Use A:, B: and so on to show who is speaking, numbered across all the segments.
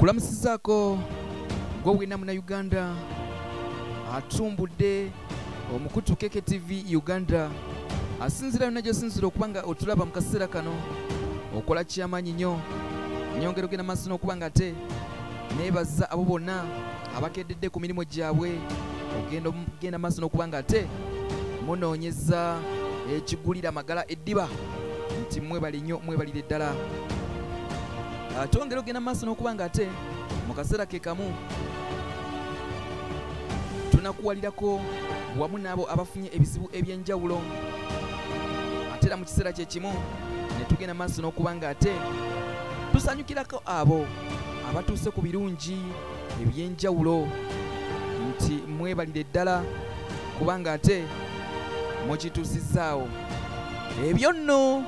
A: nkulamusizaako gwe wena muna uganda atumbudde omukutu keke tv uganda. Asinzira yonna gyosinzira okuba nga otulaba mu kaseera kano okola kyamaanyi nnyo. Nyongera ogenda maaso n'okuba nga ate neebaza abo bonna abakeddedde ku mirimu gyabwe. Ogenda genda maaso n'okuba nga ate munoonyeza ekigulira amagala eddiba. Nti mwebali nnyo mwebalire ddala ate ongera ogenda maaso n'okuba nga ate mu kaseera ke kamu tunakuwalirako wamu n'abo abafunye ebizibu eby'enjawulo. Ate era mu kiseera kye kimu ne tugenda maaso n'okuba nga ate tusanyukirako abo abatuuse ku birungi eby'enjawulo. Nti mwebalire ddala kubanga ate mukituusizaawo ebyo nno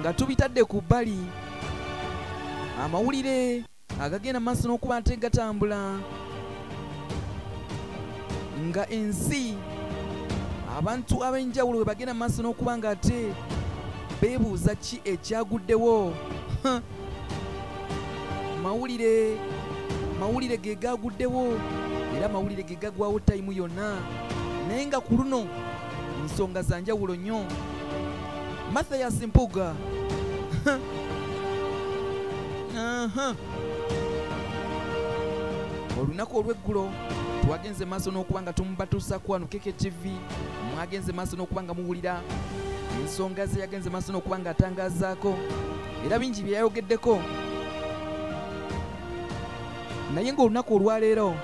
A: nga tubitadde ku bbali amawulire agagenda maaso n'okuba ate gatambula. Nga ensi abantu ab'enjawulo bwe bagenda maaso n'okuba nga ate beebuuza ki ekyaguddewo. Mawulire mawulire ge gaguddewo era mawulire ge gagwawo tayimu yonna. Naye nga ku luno nsonga za njawulo nnyo. Mathayas mpuga. olunaku olw'eggulo twagenze maaso n'okuba nga tumubatuusako wano keke tv mwagenze maaso n'okuba nga muwulira. Ensonga ze yagenze maaso n'okuba nga atangazaako era bingi bye yayogeddeko. Naye ng'olunaku olwaleero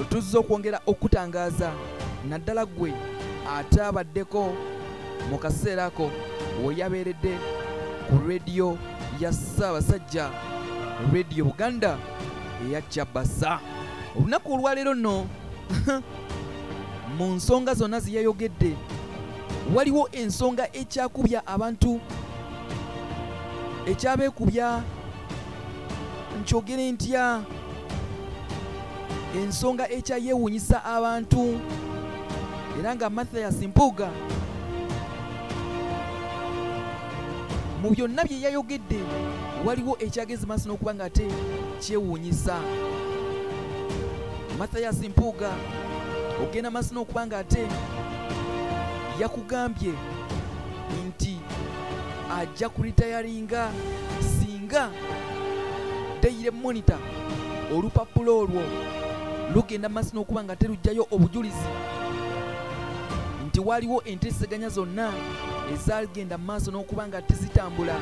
A: otuzza okwongera okutangaaza naddala ggwe ate abaddeko mu kaseera ako we yabeeredde ku rediyo ya ssaabasajja rediyo buganda eya kyabasa. Olunaku olwaleero nno mu nsonga zonna ze yayogedde waliwo ensonga ekyakubya abantu ekyabeekubya nkyogere ntya? Ensonga ekyayeewuunyisa abantu era nga mathayas mpuuga mu byonna bye yayogedde waliwo ekyageze maaso n'okuba nga ate kyewuunyisa. Mathayas mpuuga ogenda maaso n'okuba nga ate yakugambye nti ajja kuritayalinga singa dayire monita olupapula olwo lugenda maaso n'okuba nga terugjayo obujulizi nti waliwo enteeseganya zonna ezagenda maaso n'okuba nga tezitambula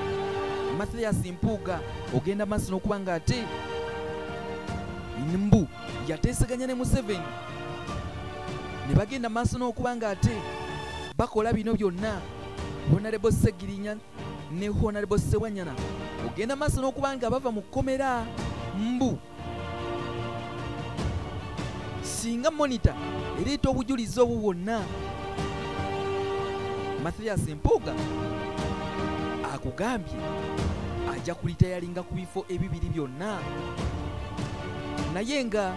A: mathayas mpuuga ogenda maaso n'okuba nga ate mbu yateeseganya ne museveni. Ne bagenda maaso n'okuba nga ate bakola bino byonna. Honarebo segirinya ne honarebo sewanyana ogenda maaso n'okuba nga bava mu kkomera. Mbu singa monita ereeta obujulizi obwo bwonna mathayas mpuuga akugambye ajja kulitayalinga ku bifo ebibiri byonna. Naye nga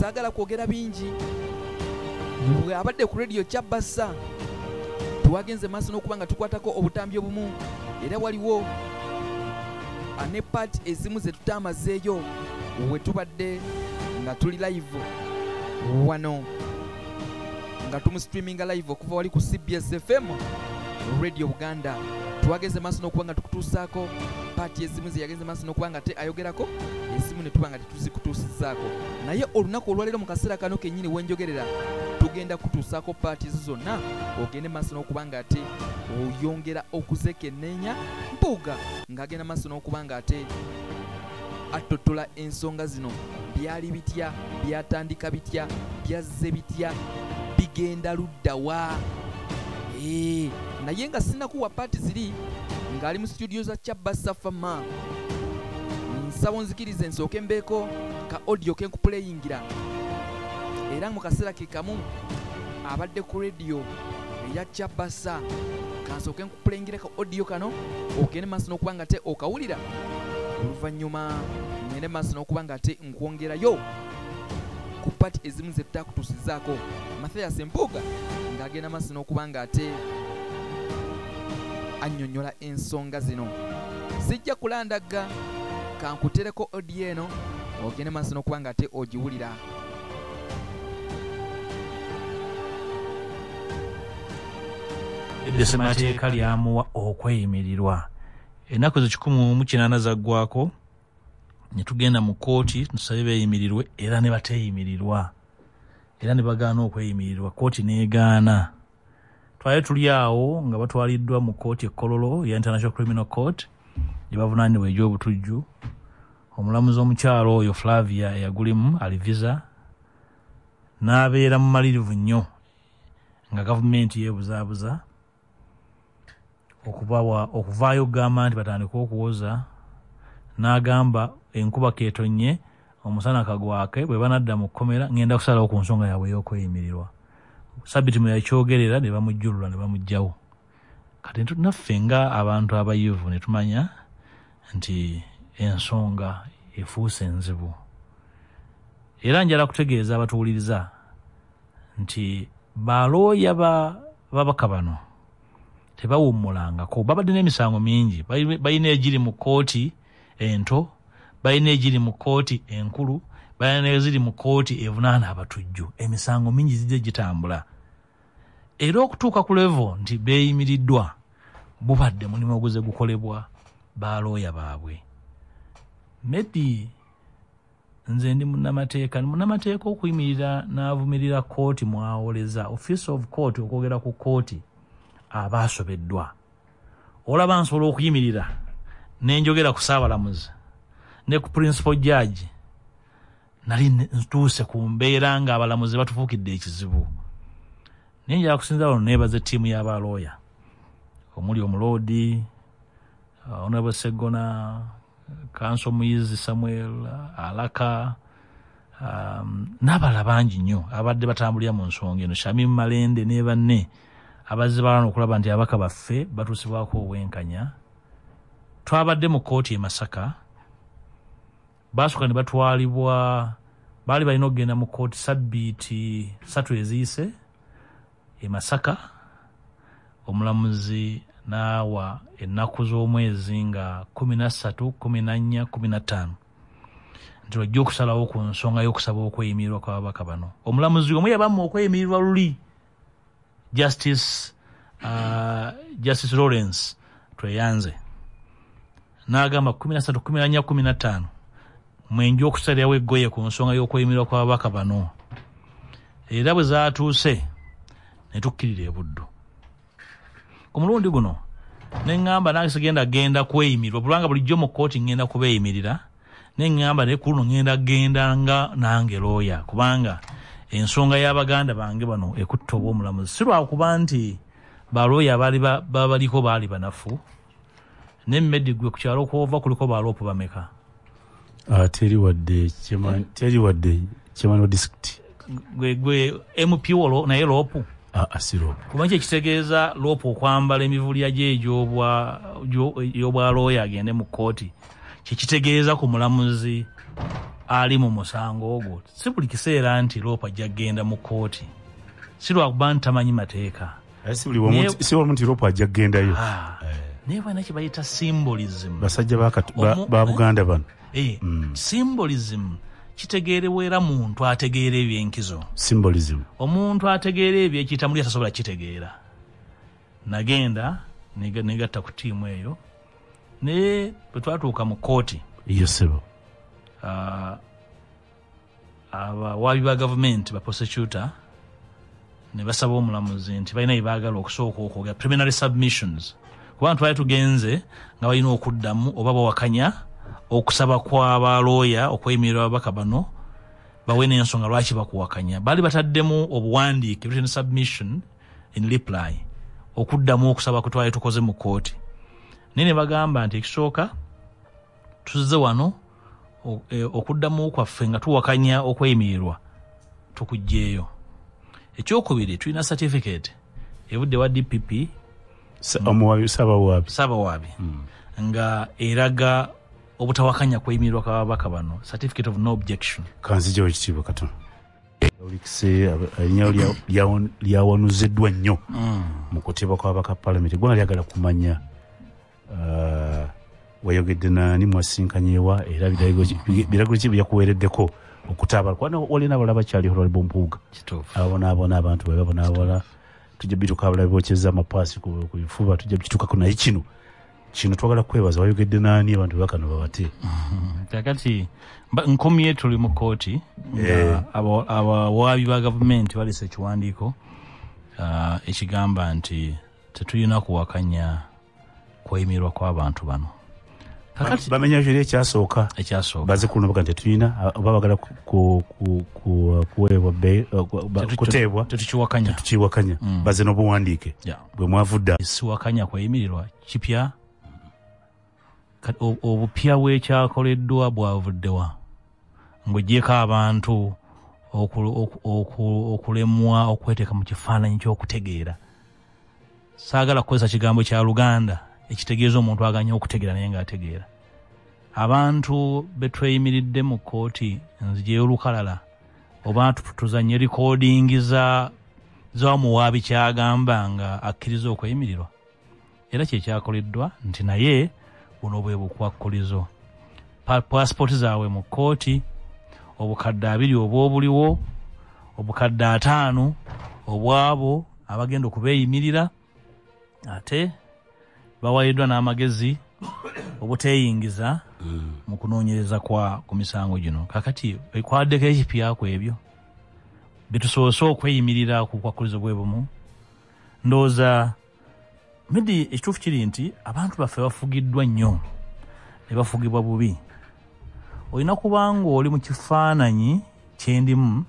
A: saagala kwogera bingi bwe abadde ku rediyo kyabasa twagenze maaso n'okuba nga tukwatako obutambi obumu. Era waliwo ne paati ezimu ze tutaamazeeyo we tubadde nga tuli live wano nga tumusitreaminga live okuva wali ku cbs fm radio buganda. Twagenze maaso n'okuba nga tukutuusaako paati ezimu ze yagenze maaso n'okuba nga te ayogerako ezimu ne tuba nga tetuzikutuusizaako naye olunaku olwaleero mu kaseera kano kennyini wenjogerera tugenda kutuusaako paati ezo zonna ogende maaso n'okuba nga ate oyongera okuzekenneenya mpuuga ng'agenda maaso n'okuba nga ate atottola ensonga zino. Byali bitya? Byatandika bitya? Byazze bitya? Bigenda luddawa ee naye nga sinnakuwa paati ziri ng'ali mu studio za kyabasa fama nsaba onzikirize nsooke mbeeko ka audio ke nkupuleyingira. Era mu kaseera ke kamu abadde ku rediyo eya kyabasa kansooke nkupuleyingira ka audio kano ogende maaso n'okuba nga te okawulira oluvannyuma ngende maaso n'okuba nga ate nkwongerayo ku pati ezimu ze tutakutuusizaako. Mathayas mpuuga ng'agenda maaso n'okuba nga ate annyonnyola ensonga zino. Zijja kulandagga kankutereko odi eno ogende maaso n'okuba nga ate ogiwulira.
B: Edde ssemateeka lyamuwa okweyimirirwa ennaku ezo kikumi mu kinaana zaggwako ne tugenda mu kooti tusabe beeyimirirwe era ne bateeyimirirwa era ne bagaana okweyimirirwa kooti n'egaana. Twali tuli awo nga batwaliddwa mu kooti ekololo ya international criminal court gye bavunaanibwa egy'obutujju. Omulamuzi omukyalo oyo flavia eyagulimu alivisa n'abeera mumalirivu nnyo nga gavumenti yeebuzaabuza okuvaayo okugamba nti batandike okuwoza n'agamba enkuba keetonye omusana kagwake bwe banadda mu kkomera ngenda kusalawo ku nsonga yaabwe ey'okweyimirirwa sabiti mwe yakyogerera ne bamujjulula ne bamugjawo. Kati naffe nga abantu abayivu ne tumanya nti ensonga efuuse enzibu. Era njala kutegeeza abatuwuliriza nti balooya ba babaka bano tebawummulangako. Babadde n'emisango mingi. Balina egiri mu kooti ento balina egiri mu kooti enkulu balina eziri mu kooti evunaana abatujju. Emisango mingi zijja gitambula. Era okutuuka ku levo nti beeyimiriddwa bubadde mulimu oguze gukolebwa balooya baabwe. Maybe nze ndi munnamateeka. Munnamateeka okuyimirira n'avumirira kooti mwawoleza. Office of court okwogera ku kooti aba asobeddwa olaba nsobola okuyimirira nenjogera ku saabalamuzi ne ku principal judge nali ne- ntuuse ku mbeera nga abalamuzi batufuukidde ekizibu. Naye njala kusinza wano neebaza ettiimu y'abalooya omuli omuloodi uh, honorable segona kanso muyizi samuel alaka um, n'abalala bangi nnyo abadde batambulira mu nsonga eno. Shami malende ne banne abazze balwana okulaba nti abaka baffe batuusibwako obwenkanya. Twabadde mu kooti e masaka baasooka ne batwalibwa baali balina okugenda mu kooti sabbiiti satu eziyise e masaka. Omulamuzi n'awa ennaku z'omwezi nga kumi na ssatu kumi na nnya kumi na ttaano nti bajja okusalawo ku nsonga y'okusaba okweyimirirwa kw'ababaka bano. Omulamuzi omu yabamma okweyimirirwa luli justice uh, justice lawrence tweyanze n'agamba kumi na ssatu kumi na nnya kumi na ttaano mwenja okusalirawo eggoye ku nsonga y'okweyimirirwa kw'ababaka bano. Era bwe zaatuuse ne tukkirira ebuddu ku mulundi guno ne ŋŋamba nange sigenda genda kweyimirirwa bulanga bulijjo mu kooti ŋŋenda kubeeyimirira ne ŋŋamba naye ku luno ŋŋenda genda nga nange looya kubanga ensonga y'abaganda bange bano ekutta oba omulamuzi si lwakuba nti balooya abaali ba- babaliko baali banafu nemmedi gwe ku kyalo kwova kuliko baloopu bameka?
C: Ah, teri wadde chairman wa district.
B: Gwe gwe mp wolo naye loopu
C: rope
B: kumanyi ekitegeeza loopu okwambala emivulya gye egy'obwa- gyo- ey'obwalooya agende mu kooti kyekitegeeza ku mulamuzi ali mu musango ogwo. Si buli kiseera nti loopu ajja kgenda mu kooti si lwakuba nti tamanyi mateeka.
C: Si wamu nti- rope ajja kgendayo.
B: Ah, naye bwena kye bayita symbolism.
C: Basajja ba ba buganda bano.
B: Eh,
C: Mm.
B: symbolism kitegeerebwa era muntu ategeera ebyenkizo.
C: Symbolism.
B: Omuntu ategeera ebyekiyita muli atasobola kitegeera. Nagenda nega- negatta ku ttiimu eyo. Naye bwe twatuuka mu kooti
C: iyo sebo
B: ah, abawaabi ba gavumenti ba prosecutor ne basaba omulamuzi nti balina bye baagala okusooka okwogera preliminary submissions. Kubanga twali tugenze nga balina okuddamu oba bawakanya okusaba kw'abalooya okweyimirira ababaka bano bawe n'ensonga lwaki bakuwakanya. Baali bataddemu obuwandiike written submission in reply okuddamu okusaba kwe twali tukoze mu kooti naye ne bagamba nti ekisooka tuzze wano okuddamu kwaffe nga tuwakanya okweyimirirwa tukugjeeyo. Ekyokubiri tulina certificate evudde wa dpp
C: Sa- omuwabi saabawaabi
B: saabawaabi nga eraga obutawakanya kweyimirirwa kwababaka bano certificate of no objection.
C: Kanzijawo ekitiibwa katono olikise erinnya lya- lyawa- lyawanuziddwa nnyo mu kuteebwa kw'abaka palamenti gwona lyagala kumanya ah, wayogedde nani mwasinkanyewa era biragiro ki- byakuweereddeko okutaabala. Kubana walina abalala bakyaliho lwali bumpuuga.
B: Kituufu.
C: Abonaabona abantu bwe babonaabona tujja bituuka abalala bokyeza amapaasi ku bifuba tujja bituukako naye kino kino twagala kwebaza wayogedde nani abantu bakano babate.
B: Kakati nkomye tuli mu kooti
C: Eh.
B: nga aba- abawaabi ba gavumenti balesa ekiwandiiko ah, ekigamba nti tetulina kuwakanya kweyimirwa kw'abantu bano kakati.
C: Bamenya kyo eri ekyasooka
B: ekyasooka
C: baze kuno baga nti tetulina oba bagala ku- ku- ku- ku- kuweebwa kuteebwa.
B: tetukiwakanya.
C: Tukiwakanya baze n'obuwandiike. Bwe mwavudda.
B: Siwakanya kweyimirirwa kipya? Obupya bwekyakoleddwa bwavuddewa ng'ogyeko abantu okulemwa okweteeka mu kifaananyi ky'okutegeera. Saagala kukozesa kigambo kya luganda ekitegeeza omuntu aganya okutegeera naye ng'ategeera. Abantu betweyimiridde mu kooti nzija y'olukalala oba tu- tuzanye rikoodingi za zamuwaabi kyagamba nga akkiriza okweyimirirwa era kyekyakoleddwa nti naye buno bwe bukwakkulizo Pa- paasipooti zaabwe mu kkooti obukadde abiri oba obuliwo obukadde ataano obwabo abagenda okubeeyimirira ate bawayiddwa n'amagezi obuteeyingiza mu kunoonyereza kwa ku misango gino. Kakati ekwaddeko ekipyaku ebyo byetusoose okweyimirira ku bukwakulizo bwe bumu. Ndowooza midi ekituufu kiri nti abantu baffe bafugiddwa nnyo ne bafugibwa bubi. Olina kuba nga oli mu kifaananyi kyendimu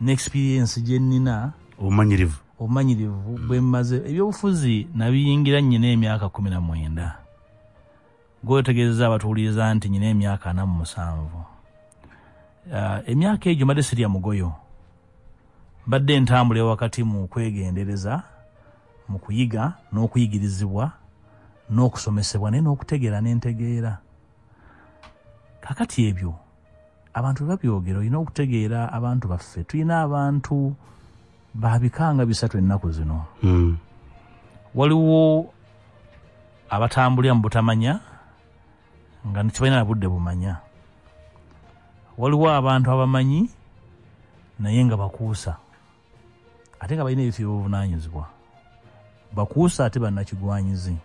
B: n'experiensi gye nnina.
C: Obumanyirivu
B: obumanyirivu bwe mmaze ebyobufuzi nabiyingira nnyina emyaka kumi na mwenda. Gwetegeeza abatuwuliriza nti nyina emyaka ana mu musanvu. Ah, emyaka egyo mbadde sirya mugoyo. Mbadde ntambula wakati mu kwegendereza mu kuyiga n'okuyigirizibwa n'okusomesebwa naye n'okutegeera n'entegeera kakati ebyo abantu bwe babyogera olina okutegeera abantu baffe tulina abantu babikanga bisatu ennaku zino.
C: Mm.
B: waliwo abatambulira mu butamanya nga tebalina na budde bumanya. Waliwo abantu abamanyi naye nga bakuusa. Ate nga balina ebifo byobuvunanyizibwa bakuusa ate bannakigwanyizi.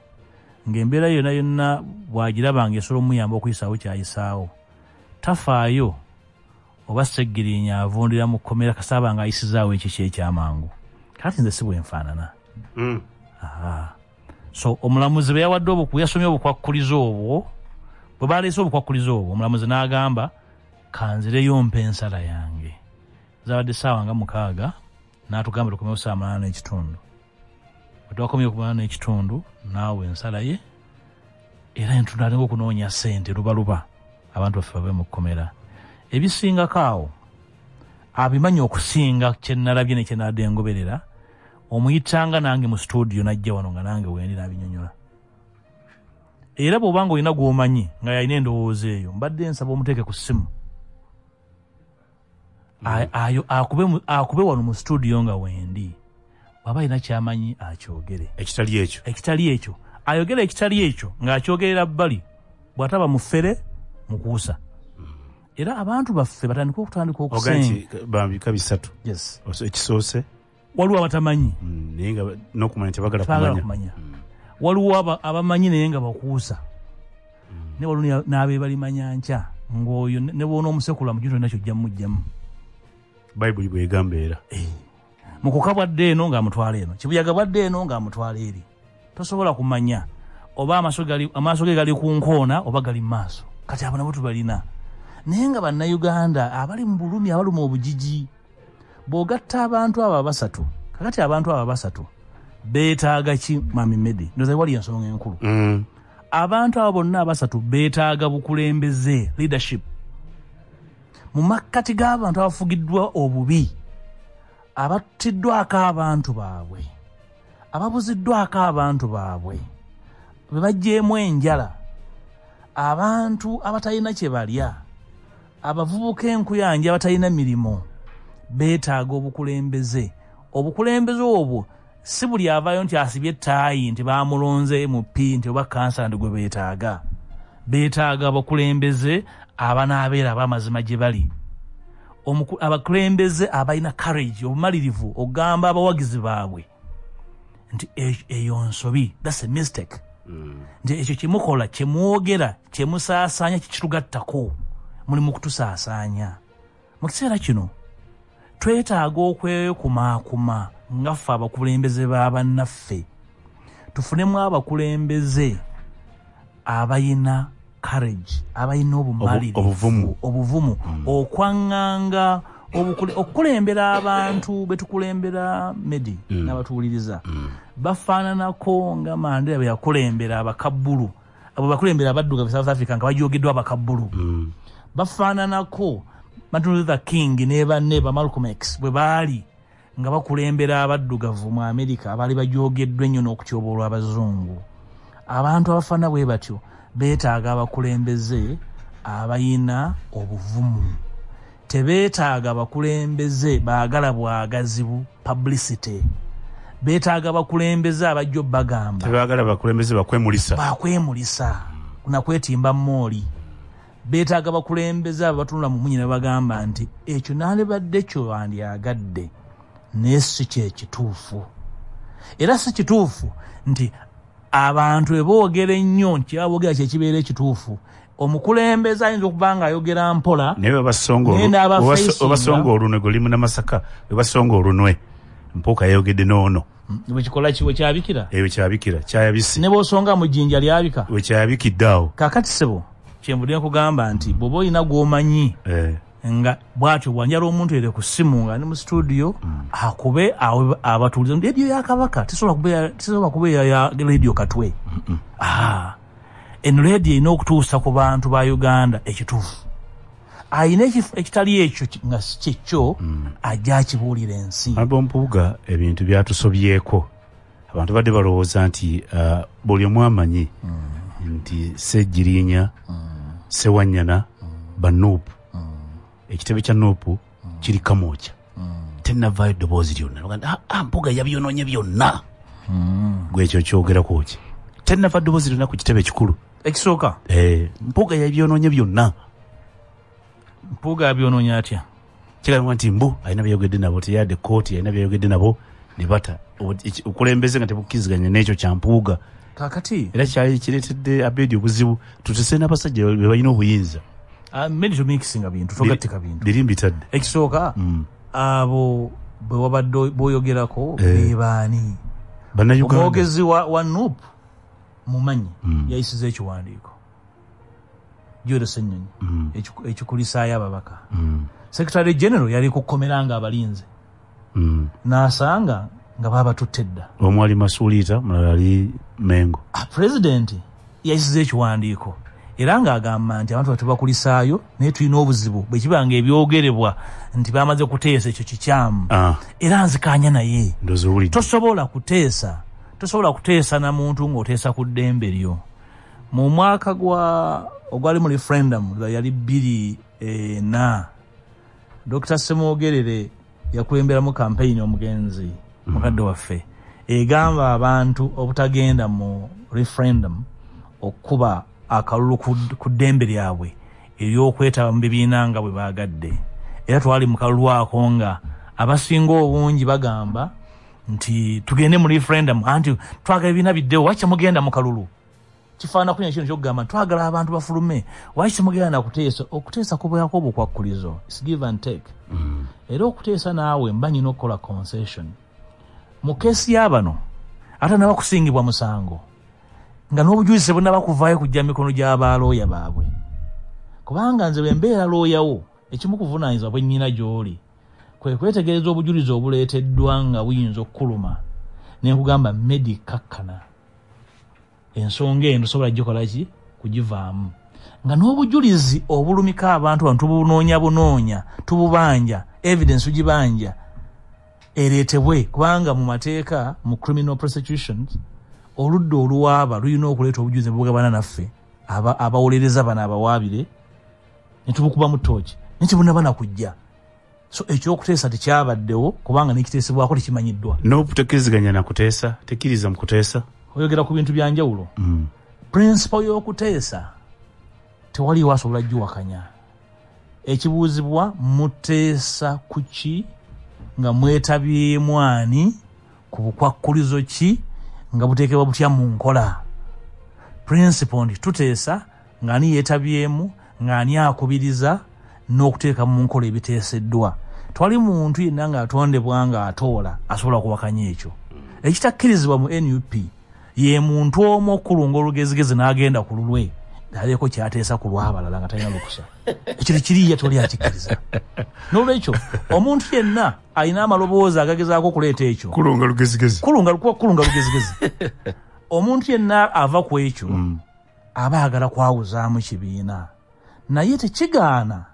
B: Ng'embeera yonna yonna bwagiraba nga esobola omuyamba okuyisaawo kyayisaawo. Tafaayo oba seggirinya avundira mu kkomera kasaba nga ayisizaawo ekiki ekyamangu kati nze si bwenfaanana
C: Mm.
B: Aha. so omulamuzi bwe yawadde obuku yasomye obukwakkulizo obwo bwe baleese obukwakkulizo obwo omulamuzi n'agamba kanzireyo mpa ensala yange. Zabadde saawa nga mukaaga n'atugamba tukomewo saa munaana n'ekitundu. Bwe twakomye ku munaana n'ekitundu naawe ensala ye era ntundalina okunoonya ssente lubaluba abantu baffe babe mu kkomera ebisingako awo. Abimanyi okusinga kyenalabye ne kyenadde engoberera omuyitanga nange mu studio najja wano nga nange wendi nabinyonyola. Era bw'obanga olina gw'omanyi nga yalina endowooza eyo mbadde nsaba omuteeke ku ssimu. A- ayo akube wano mu studio nga wendi bw'aba alina kyamanyi akyogere.
C: Ekitali ekyo.
B: Ekitali ekyo. Ayogera ekitali ekyo ng'akyogerera bbali bw'ataba mu ffere mukuusa era abantu baffe batandika okutandika
C: bambika bisatu ekisoose.
B: Waliwo abatamanyi?
C: Mm, naye nga n'okumanya tebagala kumanya.
B: kumanya. Waliwo aba- abamanyi naye nga bakuusa. Ne waliwo n'abeebalimanya nkya ng'oyo ne ne bwona omusekula mu kintu nakyo ojja mujjamu
C: bayibuli bwegamba era.
B: Mukuka bwadde eno ng'amutwala eno kibuyaga bwadde eno ng'amutwala eri tosobola kumanya oba amaaso ge gali ku nkoona oba gali mu maaso. Kati abo nabo tubalina naye nga bannayuganda abali mu bulumi abali mu obugigi bw'ogatta abantu abo basatu kakati abantu abo basatu beetaaga ki mami medi? Ndoza wali ensonga enkulu.
C: Mm.
B: abantu abo bonna abasatu beetaaga bukulembeze leadership. Mu makkati g'abantu abafugiddwa obubi abattiddwako abantu baabwe ababuziddwako abantu baabwe be bagjeemu enjala abantu abatalina kye balya abavubuka enkuyanja abatalina mirimu beetaaga obukulembeze. Obukulembeze obwo si buli avaayo nti asibye ettaayi nti baamulonze mu pi nti oba kansala ndi gwe beetaaga. Beetaaga abakulembeze abanaabeera ab'amazima gye bali. Abakulembeze abalina courage obumalirivu okugamba abawagizi baabwe nti eyo nsobi thats a mistake. Nti ekyo kyemukola kyemwogera kyemusaasaanya kikitugattako muli mu kutusaasaanya. Mu kiseera kino twetaaga okwekumaakuma nga ffe abakulembeze b'abannaffe tufunemu abakulembeze abayina courage abayina obumalirivu
C: obuvumu.
B: obuvumu. Okwaŋŋanga okukulembera abantu betukulembera medi n'abatuwuliriza. Bafaananako nga mandela bwe yakulembera abakabbulu. Abo bakulembera abaddugavu south africa nga bajogeddwa abakabbulu. Bafaananako martin luther king ne banne ba malcolm x bwe baali nga bakulembera abaddugavu mu amerika abaali bajogeddwa ennyo n'okutyoboolwa abazungu. Abantu abafaana bwe batyo beetaaga abakulembeze abayina obuvumu. Tebeetaaga abakulembeze baagala bwagazibu publicity. Beetaaga abakulembeze abajja obbagamba.
C: Tebaagala bakulembeze bakwemulisa.
B: Bakwemulisa. Nakwetimba mooli beetaaga bakulembeze abo batunula mu munyi ne bagamba nti ekyo nandibadde kyo wandyagadde naye si kyekituufu era si kituufu nti abantu bwe boogera ennyo nti aboogera kyekibeera ekituufu omukulembeze ayinza okuba nga ayogera mpola
C: obasonga
B: nga-
C: olunwe golimu namasaka webasonga olunwe mpuuka yayogedde noono
B: bwekikola kiwe kyabikira?
C: Ebyo kyabikira kyayabise.
B: Ne bwosonga mu jjinja lyabika?
C: Wekyayabikidde awo.
B: Kakati sebo kyenvudde nkugamba nti bw'oba olina gw'omanyi
C: Eh,
B: nga bwatyo bwanjala omuntu ere ku ssimu nga ne mu studio akube awe- abatuuliza nti ediyo ya kabaka tesobola kubeera- ya rediyo katwe. Ah, eno rediyo erina okutuusa ku bantu ba uganda ekituufu. Ayina ekitali ekyo nga kyekyo ajja akibuulira ensi.
C: Ab'ompuuga ebintu byatusobyeko abantu badde balowooza nti ah, buli omu amanyi nti sejjirinya sewanyana banuupu ekitebe kya nuupu kiri kamooca tenavaayo eddoboozi lyonna "Ah, ah, mpuga yabyonoonye byonna gwekyo kyogerako ki tenava ddoboozi lyonna ku kitebe ekikulu
B: ekisooka
C: Eh, mpuga yabyonoonye byonna
B: mpuuga yabyonoonya atya
C: kigamba nti mbu alina byayogedde nabo teyadde kooti alina byayogedde nabo ne bata Obu- eki- okulembeze nga tebukkiriziganya n'ekyo kya mpuuga
B: kakati?
C: Era kyali kireetedde abeedi obuzibu tutese n'abasajja be balina obuyinza.
B: Medi tomikisinga bintu togatteka bintu.
C: biri mbitadde
B: ekisooka abo bwe wabadde boyogerako
C: Eh.
B: bebaani omwogezi wa, nup mumanyi yayisiza ekiwandiiko. Jode senyonyi
C: Mm.
B: ekiku- ekikulisaayo ababaka
C: Mm,
B: secretary general yali kukomera nga abalinze
C: mm.
B: n'asanga nga babatutte dda.
C: Omu ali masuuliita mulala ali mengo.
B: Ah, pulezidenti yayisiza ekiwandiiko era ng'agamba nti abantu batubakulisaayo naye tulina obuzibu bwe kiba nga ebyogerebwa nti bamaze kuteesa ekyo kikyamu.
C: Ah,
B: era nzikanya naye. Tosobola kuteesa tosobola kuteesa na muntu ng'oteesa ku ddembe lyo. Mu mwaka gwa ogwali mu referendum nga yali bbiri ena dr semwogerere yakulemberamu kampeyini omugenzi mukadde waffe. Egamba abantu obutagenda mu referendum okuba akalulu ku- ddembe lyabwe ery'okwetaba mu bibiina nga bwe baagadde. Era twali mu kalulu ako nga abasinga obungi bagamba nti tugende mu referendum anti twagala ebibiina biddewo waki mugenda mu kalulu? Kifaanana kunya kino kyokugamba twagala abantu bafulume waki temugenda kuteesa okuteesa kubeerako obukwakkulizo its give and take. Era okuteesa naawe mba nyina okukola concession mu keesi y'abano ate nabakusingibwa musango nga n'obujulizi bunaba kuvaayo kujja mikono gy'abalooya baabwe. Kubanga nze bwe mbeera looyawo ekimu kuvunaanyizibwa bwe nnyina gy'oli. Kwe kwetegereza obujulizi obuleeteddwa nga buyinza okukuluma ne nkugamba medi kakkana. Ensonga eno tosobola gikola ki? Kugivaamu. Nga n'obujulizi obulumika abantu bano tubunoonya bunoonya tububanja evidence tugibanja ereetebwe kubanga mu mateeka mu criminal prosecutions oludda oluwaaba lulina okuleeta obujulizi bwebugabana naffe aba- abawolereza bano abawaabire ne tubukuba mu tooki nekibunaba nakujja so ekyokuteesa tekyabaddewo kubanga nekiteesebwako tekimanyiddwa.
C: N'obutekkiriziganya nakuteesa tekkiriza mu kuteesa.
B: Oyogera ku bintu byanjawulo
C: Mm.
B: principle y'okuteesa tewaliwo asobola giwakanya ekibuuzibwa muteesa ku ki nga mwetabyemu ani ku bukwakkulizo ki nga buteekebwa butya mu nkola? Principle nti tuteesa ng'ani yeetabyemu ng'ani akubiriza n'okuteeka mu nkola ebiteeseddwa. Twali muntu yenna ng'atondebwa ng'atoola asobola kuwakanya ekyo. Ekitakkirizibwa mu nup ye muntu omu okulunga olugezigezi n'agenda ku lulwe aleko kyateesa ku lwabalala nga talina lukusa ekyo tekiriya toli akikkiriza. N'olwekyo omuntu yenna alina amaloboozi agagezaako okuleeta ekyo.
C: Kulunga lugezigezi.
B: Kulunga lugezigezi. Omuntu yenna ava ku ekyo aba ayagala kwawuzaamu kibiina. Naye tekigaana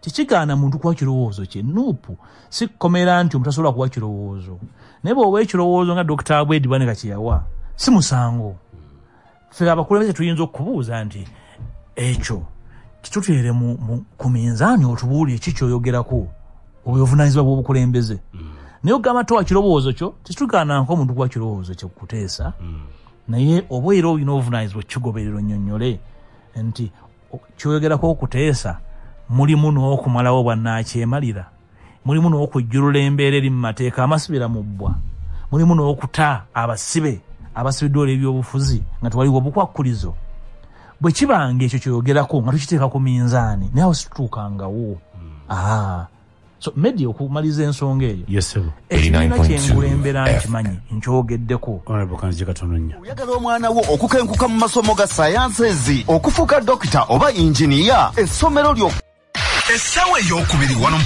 B: tekigaana muntu kuwa kirowoozo kye. Nuupu si kukomera nti omuntu asobola kuwa kirowoozo. Naye bw'owa ekirowoozo nga dokita abwedi bwaneka kyeyawa si musango. Ffe abakulembeze tuyinza okubuuza nti ekyo kituteere ku minzaani otubuulire ki kyoyogerako? Obuvunanyizibwa bw'obukulembeze? Naye ogamba towa kirowoozo kyo tekitugaananko omuntu kuwa kirowoozo kye kuteesa naye oba era olina obuvunanyizibwa kigoberero nnyonnyole nti kyoyogerako okuteesa mulimu n'okumalawo bwannakyemalira mulimu n'okujjulula embeera eri mu mateeka amasibira mu bbwa. Mulimu n'okuta abasibe abasibiddwa olw'ebyobufuzi nga tewaliwo bukwakkulizo bwe kibanga ekyo kyoyogerako nga tukiteeka ku minzaani naye awo situtuukangawo aa so media okumaliza ensonga eyo. Ekibiina
D: 89.2
B: kyenkulembera nkimanyi nkyogeddeko.
E: Oyagala omwana wo okukenkuka mu masomo ga sayansi okufuuka dokita oba injiniya essomero lyo essaawa eyokubiri wano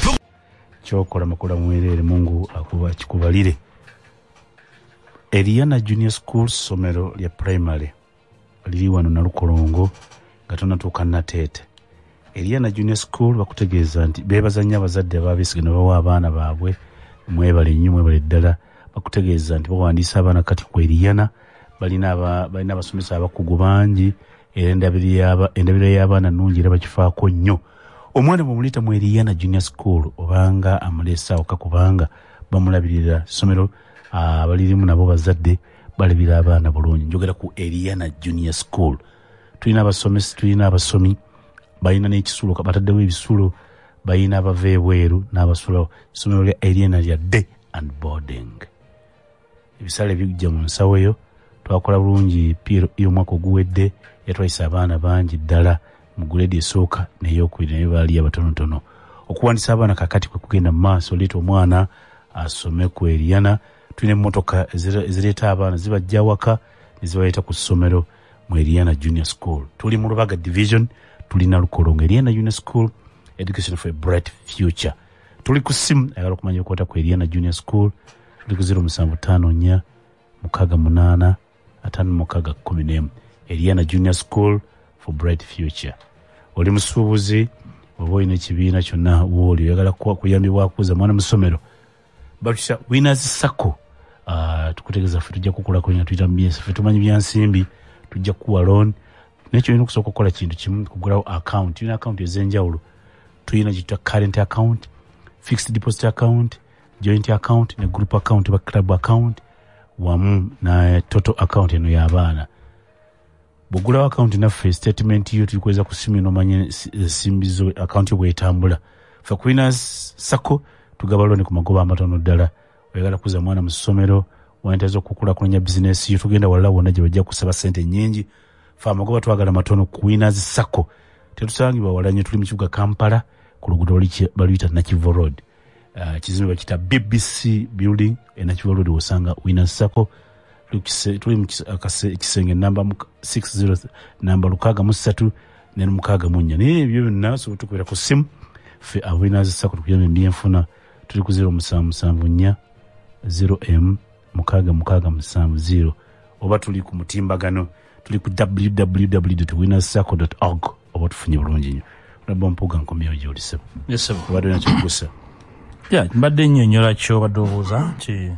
C: kyokola makula mwereere mungu akuba kikubalire. Eriana junior school ssomero lya primary liri wano nalukolongo nga tonatuuka nateete eriana junior school bakutegeeza nti beebaza nnyo abazadde ababeesiga ne bawa abaana baabwe mwebale nnyo mwebale ddala. Bakutegeeza nti bawandiisa abaana kati ku eriana balina aba- balina abasomesa abakugu bangi era endabiro y'abaana nnungi era bakifaako nnyo. Omwana bwemuleta mu eriana junior school obanga amuleese awoka kubanga bamulabirira ssomero abalirimu nabo bazadde balabira abaana bulungi. Njogera ku eriana junior school. Tulina abasomesi tulina abasomi balina n'ekisulo bataddewo ebisulo balina abava ebweru n'abasula. Essomero lya eriana lya day and boarding. Ebisale bijja mu nsawo eyo. Twakola bulungi piero y'omwaka oguwedde yatwayisa abaana bangi ddala mu guledi esooka neyokubiri naye baali abatonotono. Okuwandisa abaana kakati kwe kugenda mu maaso leeta omwana asome ku eriana tulina emmotoka ezire- ezireeta abaana zibajja waka nezibaleeta ku ssomero mu eriana junior school. Tuli mu lubaga division tulina lukolongo eriana junior school education for a bright future. Tuli ku simu ayagala okumanya okwota ku eriana junior school tuli ku 0754 mukaaga munaana ataano mukaaga kumi n'emu. Eriana junior school for bright future. Oli musuubuzi oba olina ekibiina kyonna wooli oyagala kuwa- kuyambibwa kuza mwana mu ssomero. Batusha winners sacco tukutegeeza ffe tujja kukulako nya tuyita mubyensi ffe tumanyi byansimbi tujja kukuwa loan. Nekyo olina okusooka okukola kintu kimu kugulawo account. Tulina account ez'enjawulo. Tulina gitwa current account fixed deposit account joint account ne group account oba club account wamu na total account eno y'abaana. Bwogulawo akawunti naffe statement yo tulikweza ku simu nomanya simbi zo akawunti yo bwetambula. Fe kulina sako tugaba loni ku magoba amatono ddala oyagala kuza mwana musomero ssomero wantaza okukulakulanya bizinesi yo tugenda walala wonna gye kusaba sente nyingi fe amagoba twagala matono ku sacco tetusangibwa walanye tuli mu kibuga kampala ku luguudo baluyita nakivo road. Uh, kizimbe bakita bbc building e nakivo road wosanga winas sako Tuli kise- tuli mu kis- akase- ekisenge namba muka- 60 namba lukaaga mu ssatu ne mukaaga mu nnya naye ebyo byonna sobola tukubira ku simu ffe sacco tukuyambe ebyenfuna tuli ku 0 musanvu musanvu nnya 0m mukaaga mukaaga musanvu 0 oba tuli ku mutimbagano tuli ku www winasako org oba tufunye bulungi nnyo. Olaba mpuga nkomyewo gyolisebo obadde nakyogusa
B: ya mbadde nnyonnyola kyobadde obuuza? Nti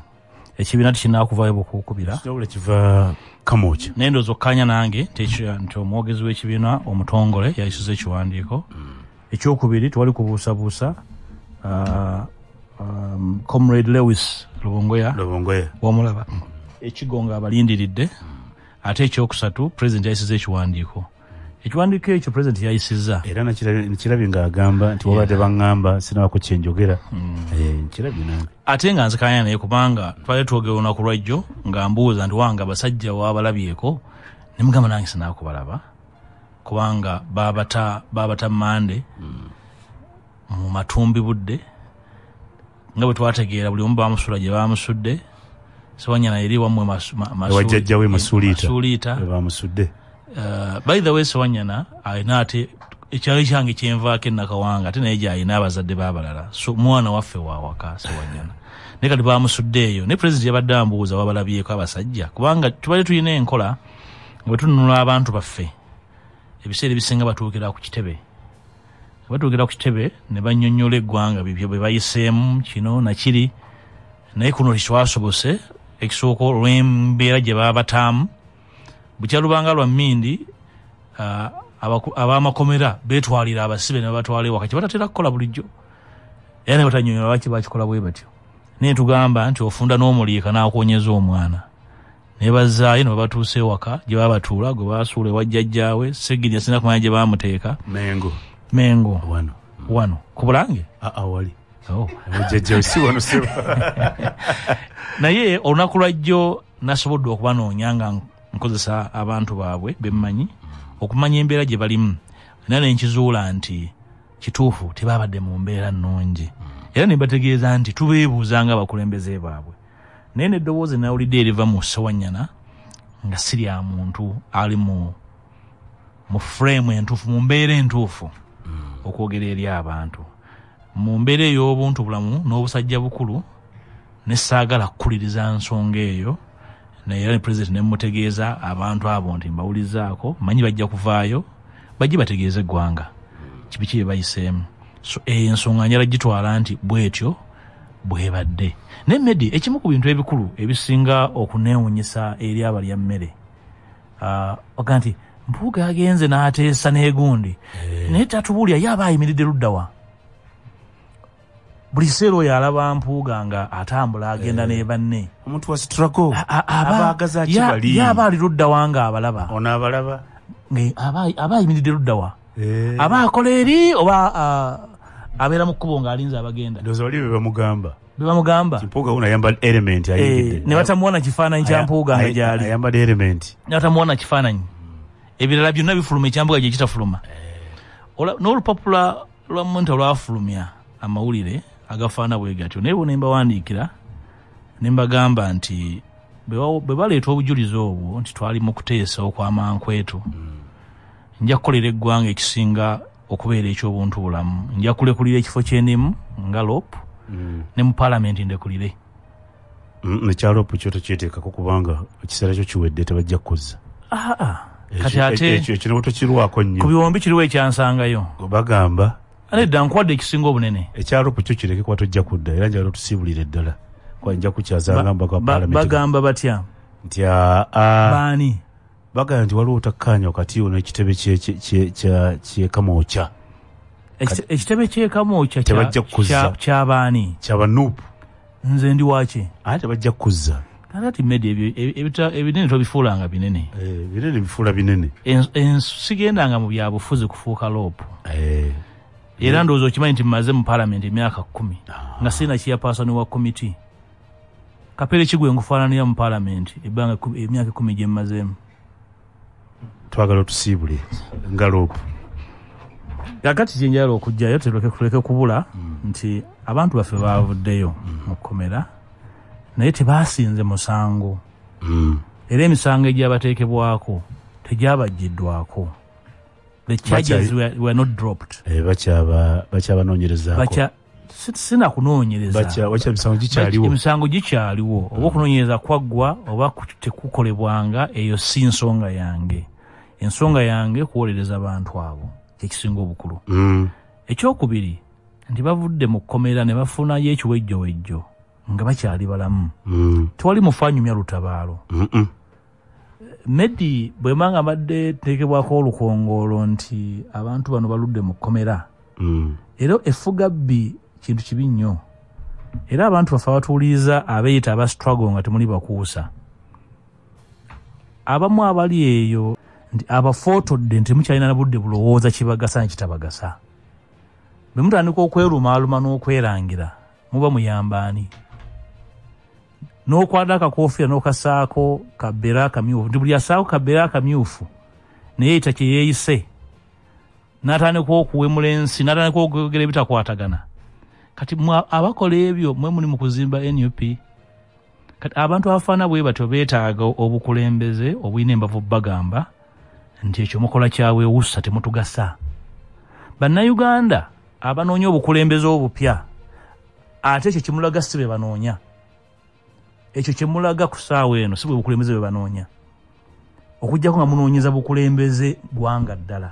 B: ekibiina tekinakuvaayo bukukubira
C: kiva kamokya
B: naye ndowooza okkanya nange nti omwogezi w'ekibiina omutongole yayisuza ekiwandiiko. Ekyokubiri tewali kubuusabuusa ah, um, comrade lewis lubongoya. Womulaba ekigo nga abalindiridde ate ekyokusatu pulezidenti yayisiza ekiwandiiko. Ekiwandiiko ekyo pulezidenti yayisizza
C: era nakirabye ng'agamba nti wabadde baŋŋamba sinabako kyenjogera. Eh, nkirabye nange.
B: Ate nga nzikanya naye kubanga twali twogera olunaku lwajjo nga mbuuza nti wanga abasajja waabalabyeko ne mugamba nange sinaakubalaba. Kubanga baabata mande mu matumbi budde nga bwe twategeera buli omu bamusula gye bamusudde sewanyana eri wammwe masu- ma- masu-
C: Ewajjajjawe Masuliita.
B: Masuliita.
C: bamusudde
B: Uh, by the way sewanyana alina ate ekyalo kyange kyenvaako enakawanga ate naye gyalina abazadde baabalala so mwana waffe wawaka sewanyana naye kati bamusudde eyo naye pulezidenti yabadde ambuuza wabalabyeko abasajja kubanga tubadde tulina enkola bwe tununula abantu baffe ebiseera ebisinga batuukira ku kitebe batuukira ku kitebe ne bannyonnyola eggwanga bibyo bwe bayiseemu kino nakiri naye kuno tekitwasobose ekisooka olw'embeera gye baabataamu bukyalubanga lwa mmindi ab'amakomera beetwalira abasibe ne babatwala ewaka kyebatatera kukola bulijjo. Era ne batanyonyola lwaki bakikola bwe batyo. Naye tugamba nti ofunda n'omuliika n'akuonyeza omwana. Ne bazaayo ne babatuusa ewaka gye babatuula gwe basuula ewa jjajjaawe segirya sina kumanya gye bamuteeka
C: mengo
B: mengo.
C: Wano.
B: Wano. Ku bulange
C: wali
B: oh.
C: jjajjawe si wano. Seba
B: naye olunaku lwajjo nasobodde okubanoonya nga nkozesa abantu baabwe bemmanyi okumanya embeera gye balimu. Era nenkizuula nti kituufu tebabadde mu mbeera nnungi. Era ne bategeeza nti tubeebuuza nga abakulembeze baabwe. Naye neddoboozi nawulidde eriva mu sewanyana nga si lya muntu ali mu mu frame entuufu mu mbeera entuufu okwogera eri abantu. Mu mbeera ey'obuntu bulamu n'obusajja bukulu ne saagala kukuliriza nsonga eyo naye era ne pulezidenti ne mmutegeeza abantu abo nti mbawulizaako manyi bajja kuvaayo bajje bategeeze eggwanga. Kibiki bye bayiseemu. So eyo ensonga njala gitwala nti bwetyo bwebadde. Naye medi ekimu ku bintu ebikulu ebisinga okuneewunyisa eri abalya mmere oga nti mpuuga agenze n'ateesa n'egundi. Naye tatubuulya ye aba ayimiridde luddawa buli kiseera oyo alaba mpuuga nga atambula agenda ne banne.
C: Omuntu wa struggle
B: A- a- aba-
C: abaagaza ki
B: ya-
C: bali
B: ye aba ali luddawa nga abalaba?
C: Ono abalaba.
B: Aba ayimiridde luddawa
C: Eh,
B: aba akola eri oba abeera mu kkubo ng'alinze abagenda?
C: Ndowooza bali be bamugamba.
B: Be bamugamba?
C: Mpuuga uno ayambala element
B: Eh,
C: ayingidde
B: ne batamuwona kifaananyi kya mpuuga nga gyali.
C: ayambala element.
B: Ne batamuwona kifaananyi ebirala byonna bifuluma ekyambuga gye kitafuluma. Ola- n'olupapula lwa muntu olwafulumya amawulire agafaana bwe gatyo naye bo ne mbawandiikira ne mbagamba nti bwe baleeta obujulizi obwo nti twali mu kuteesa okwamankwetu nja kukolera eggwanga ekisinga okubeera eky'obuntu bulamu. Nja kulekulira ekifo kyendimu nga lop ne mu paalamenti ndekulire.
C: Nekyalopu kyo tokyeteekako kubanga ekiseera kyo kiwedde tebajja kukuzza
B: aa kati ate
C: ekyo ne tokirwako
B: ku
C: nnyo.
B: Biwombi kiriwo ekyansangayo.
C: Bagamba
B: nedda nkuwadde ekisinga obunene.
C: ekyalopu kyo kireke kuba tojja kudda era njala otusiibulire ddala. Kuba nja kukyazanga mbaka
B: Ba-
C: paalamenti.
B: bagamba batya?
C: Nti aa
B: baani?
C: bagamba nti waliwo otakkaanya wakati n'ekitebe kye- kye- kye- kya- kyekamwokya
B: Ekite- ekitebe
C: kukuzza.
B: kyabaani
C: kyabanuupu
B: nze ndi waki
C: ate tebajja kukuzza
B: kakati medi ebyo- ebi- ebita- ebinene tobifuulanga binene.
C: Eh, binene bifuula binene.
B: Sigendanga mu byabufuzi kufuuka loopu
C: Eh,
B: era ndowooza okimanyi nti mmaze mu paalamenti emyaka kkumi nga sirina kiyapaasoni wa komiti kapere kigwe ngufaananira mu paalamenti ebbanga emyaka ekkumi gye mmazeemu?
C: Twagala otusiibule nga loopu
B: kakati kyenjala okugjayo tuleke tuleke kubula nti abantu baffe baavuddeyo mu kkomera naye tebaasinze musango.
C: Mm.
B: era emisango egyabateekebwako tegyabaggiddwako the charges were, were not dropped.
C: Eh, bakyaba bakyabanoonyerezaako
B: Bakya- si- sinakunoonyereza
C: Bakya- bakya emisango gikyaliwo.
B: Oba okunoonyereza kwaggwa oba ku- tekukolebwanga eyo si nsonga yange. Ensonga yange kuwolereza bantu abo kyekisinga obukulu.
C: Mm.
B: ekyokubiri nti bavudde mu kkomera ne bafunayo ekiwejjowejjo nga bakyali balamu.
C: Mm.
B: tewali mufaanyumya lutabaalo. Medi bwemba nga mbadde teekebwako olukongoolo nti abantu bano baludde mu kkomera.
C: Mm.
B: era effugabbi kintu kibi nnyo. Era abantu baffe abatuwuliriza abeeyita aba struggle nga temuli bakuusa. Abamu abali eyo nti abafootodde nti temukyalina na budde bulowooza kibagasa nekitabagasa bwe mutandika okwerumaaluma n'okwerangira muba muyambaani n'okwata akakoofiira n'okasaako kabbera akamyufu nti buli asaako kabbera akamyufu naye yita kye yeeyise n'atandika okuwemula ensi n'atandika okwogera ebitakwatagana. Kati mwe abakola ebyo mwe muli mu kuzimba nup kati abantu abafaana bwe batyo beetaaga obukulembeze obulina embavu bagamba nti ekyo mukola kyaweewussa temutugasa. Bannayuganda abanoonya obukulembeze obupya ate ekyo kimulaga si be banoonya ekyo kyemulaga ku saawa eno si bwe bukulembeze bwe banoonya. Okugjako nga munoonyeza bukulembeze gwanga ddala.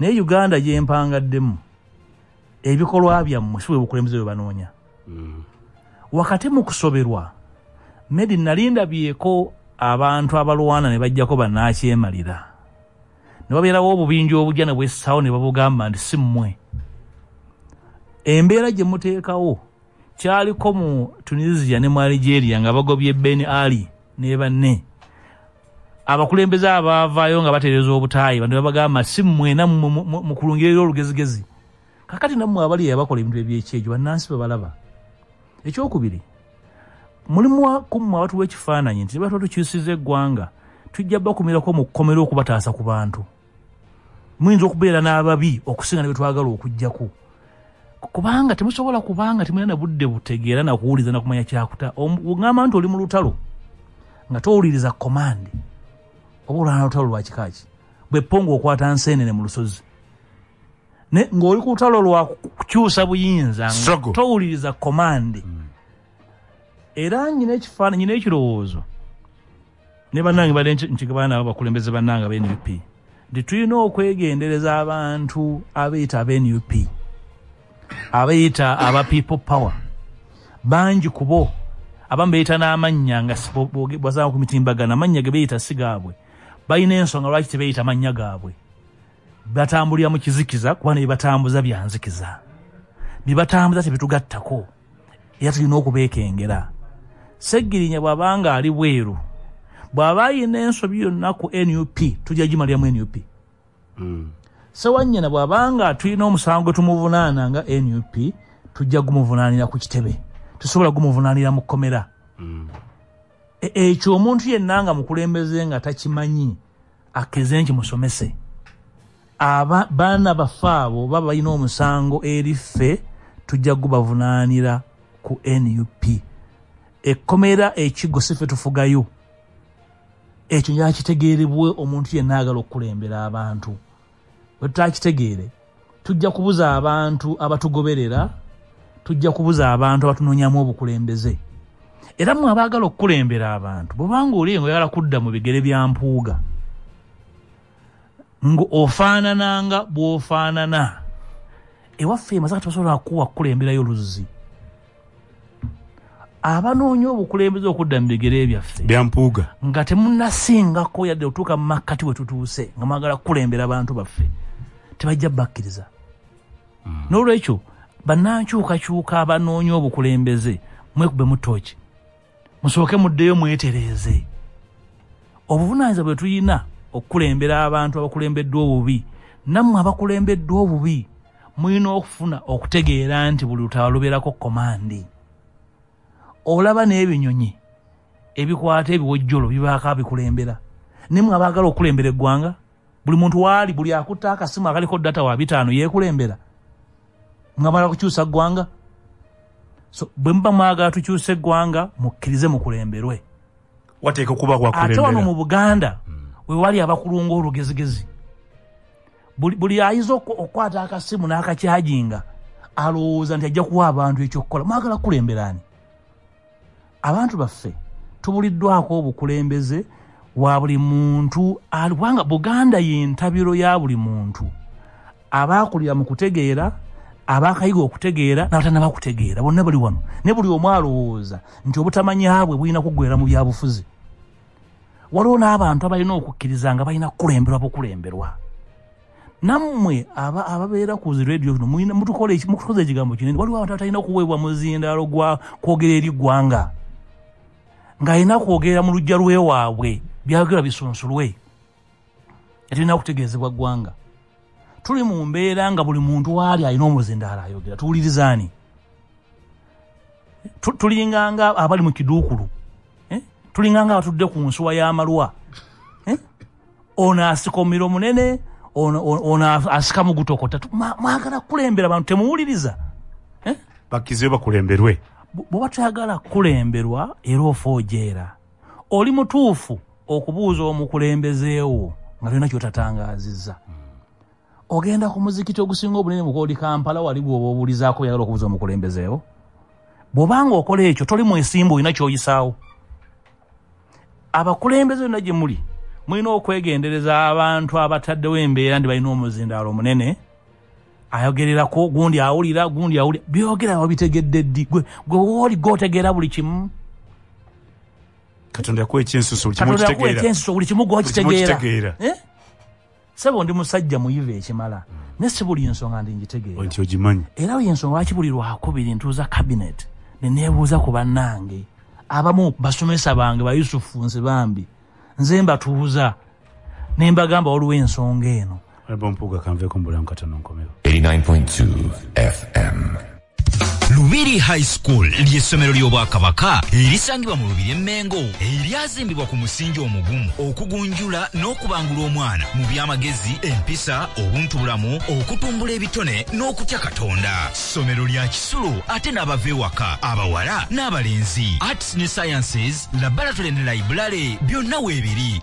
B: Naye uganda gyempangaddemu ebikolwa byammwe si bwe bukulembeze bwe banoonya. Wakati mu kusoberwa medi nalindabyeko abantu abalwana ne bajjako bannakyemalira. Ne babeerawo obubinja obujja ne bwessaawo ne babugamba nti si mmwe. Embeera gye muteekawo kyaliko mu tunisia ne mu algeria nga bagobye ben ali ne banne. Abakulembeze abaavaayo nga batereeza obutaayi bano babagamba si mu- mukulungirira olugezigezi. Kakati nammwe abali abakola ebintu ebyekyejo bannansi bebalaba ekyokubiri mulimu kummwe abatuwa ekifaananyi nti batuba tukyusiza eggwanga tujja bakumirako mu kkomera okubataasa ku bantu. Muyinza okubeera n'ababi okusinga ne betwagala okugjaku kubanga temusobola kubanga temulina na budde butegeera nakuwuliza nakumanya kyakuta. Ogamba nti oli mu lutalo nga towuliriza komandi oba olwana lutalo lwa kikaki bweponga okwata nseenene mu lusozi. Ng'oli ku lutalo lwa kukyusa buyinza towuliriza komandi era nyina ekifaananyi nyina ekirowoozo ne bannange badde nkigabana nabo bakulembeze bannange aba nup nti tulina okwegendereza abantu abeeyita aba nup abeeyita aba people power. Bangi ku bo. Abamu beeyita n'amannya nga bwasanga ku mitimbagano amannya ge beeyita si gaabwe. Balina ensonga lwaki tebeeyita mannya gaabwe? Batambulira mu kizikiza kuba ne bibatambuza byanzikiza bibatambuza tebitugattako era tulina okubeekengera. Seggirinya bw'abanga ali bweru bw'aba ayina ensobi yonna ku nup tujja gimaliramu nup sewanyina bw'abanga tulina omusango tumuvunaana nga nup tujja gumuvunaanira ku kitebe. Tusobola gumuvunaanira mu kkomera. E- ekyo omuntu yenna nga mukulembeze nga takimanyi akeze nti musomese. Aba baana baffe abo baba balina omusango eri ffe tujja gubavunaanira ku nup ekkomera ekigo si ffe tufugayo. Ekyo yakitegeerebwe omuntu yenna agala okukulembera abantu bwe tutakitegeere tujja kubuza abantu abatugoberera tujja kubuza abantu abatunoonyamu obukulembeze. Era mmwe abaagala okukulembera abantu bwebanga oli nga oyagala kudda mu bigere bya mpuuga nga ofaanananga bw'ofaanana. Ewaffe emasaka tebasobola kuwa kukulemberayo luzzi. Abanoonya obukulembeze okudda mu bigere byaffe
C: byampuuga
B: nga temunasingako yadde otuuka mu makkati we tutuuse nga mwagala kukulembera abantu baffe tebajja bakkiriza. N'olwekyo bannankyukakyuka abanoonya obukulembeze mwekube mu tooki musooke muddeyo mwetereeze obuvunaanyizibwa bwe tulina okukulembera abantu abakulembeddwa obubi nammwe abakulembeddwa obubi mulina okufuna okutegeera nti buli lutalo lubeerako komandi olaba n'ebinyonyi ebikwata ebiwojjolo bibaako abikulembera. Nimwe abaagala okukulembera eggwanga buli muntu waali buli akutta akasimu akaliko data wa bitaano yeekulembera. Mwamala kukyusa ggwanga so bwe muba mwagala tukyuse eggwanga mukkirize mukulemberwe.
C: Wateeka okuba
B: ate wano mu buganda we wali abakulunga olugezigezi. Buli, oku- okukwata akasimu n'akakyajinga alowooza nti ajja kuwa abantu ekyokukola mwagala kukulemberani abantu baffe tubuliddwako obukulembeze wa buli muntu kubanga buganda yentabiro ya buli muntu. Abaakulira mu kutegeera abaakayiga okutegeera n'abatanaba kutegeera bonna bali wano. Ne buli omu alowooza nti obutamanyabwe bulina kuggwera mu byabufuzi. Waliwo n'abantu abalina okukkiriza nga balina kukulemberwa bukulemberwa. Nammwe aba- ababeera ku zi radio zino mutukoze ekigambo kinene. Waliwo abantu abatalina kuweebwa muzindaalo gwa kwogera eri ggwanga. Ng'alina kwogera mu lujja lwewaabwe byagera bisunsulwe etulina kutegeezebwa ggwanga. Tuli mu mbeera nga buli muntu waali alina omuzindaala ayogera. Tuwulirizaani Tu- tulinganga abali mu kiduukulu eh? tulinganga abatudde ku nsuwa y'amalwa eh? ono asika omumiro munene ono asika mu gutokota. Tu- mwa- mwagala kukulembera abantu temuwuliriza
C: bakkizibwe bakulemberwe
B: Bu- bw'oba toyagala kukulemberwa era ofa ojeera oli mutuufu okubuuza omukulembezeewo nga tolina kyotatangazizza. Ogenda ku muzikiti ogusinga obunene mukoodi kampala wali bwoba obuulizaako oyagala okubuuza omukulembezeewo bw'obanga okola ekyo toli mwesimba olina kyoyisaawo. Abakulembeze yonna gye muli mulina okwegendereza abantu abataddewo embeera ndi balina omuzindaalo omunene ayogererako gundi awulira gundi awulira byogera babitegedde ddi gwe gwe wooli gotegeera buli kimu
C: katonda yakuwa ekyensuso buli kimu okitegeera.
B: gwokitegeera Eh? sebo ndi musajja muyiva ekimala ne si buli nsonga ndi ngitegeera
C: nti ogimanyi
B: era yensonga lwaki buli lwakubiri ntuuza kabinet neneebuuza ku bannange abamu basomesa bange bayusufu nze bambi nze mbatuuza ne mbagamba waliwo ensonga eno
C: alaba ompuuga kanveeko mubulamu katono nkomero
D: 89.2 FM.
F: Lubiri high school. Ly'essomero ly'obwakabaka erisangibwa mu lubiri emmengo eryazimbibwa ku musingi omugumu okugunjula n'okubangula omwana mu by'amagezi empisa obuntubulamu okutumbula ebitone n'okutya katonda. Ssomero lya kisulu ate n'abava ewaka abawala n'abalenzi. Arts ne sciences laboratory ne library byonna weebiri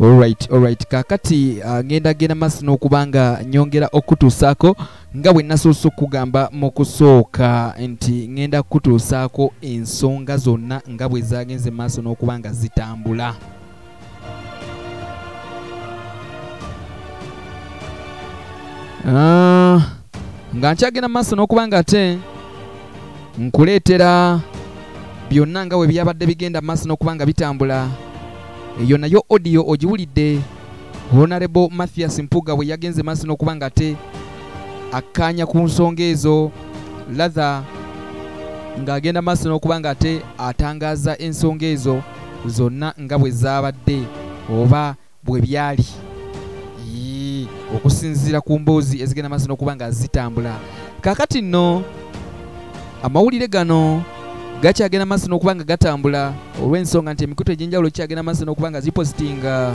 F: Aba
A: alright alright kakati uh, ngenda genda maaso n'okuba nga nyongera okutuusaako nga bwe nasoose okugamba mu kusooka. Nti ngenda kutuusaako ensonga zonna nga bwe zagenze maaso n'okuba nga zitambula. Ah, nga nkyagenda maaso n'okuba nga ate nkuleetera byonna nga bwe byabadde bigenda maaso n'okuba nga bitambula eyo nayo odiyo ogiwulidde honorable mathias mpuga bwe yagenze maaso n'okuba nga ate akkaanya ku nsonga ezo. Latha ng'agenda maaso n'okuba nga ate atangaaza ensonga ezo zonna nga bwe zaabadde oba bwe byali. Okusinziira ku mboozi ezigenda maaso n'okuba nga zitambula. Kaakati nno amawulire gano gakyagenda maaso n'okuba nga gatambula olw'ensonga nti emikutu egy'enjawulo kyagenda maaso n'okuba nga zipositinga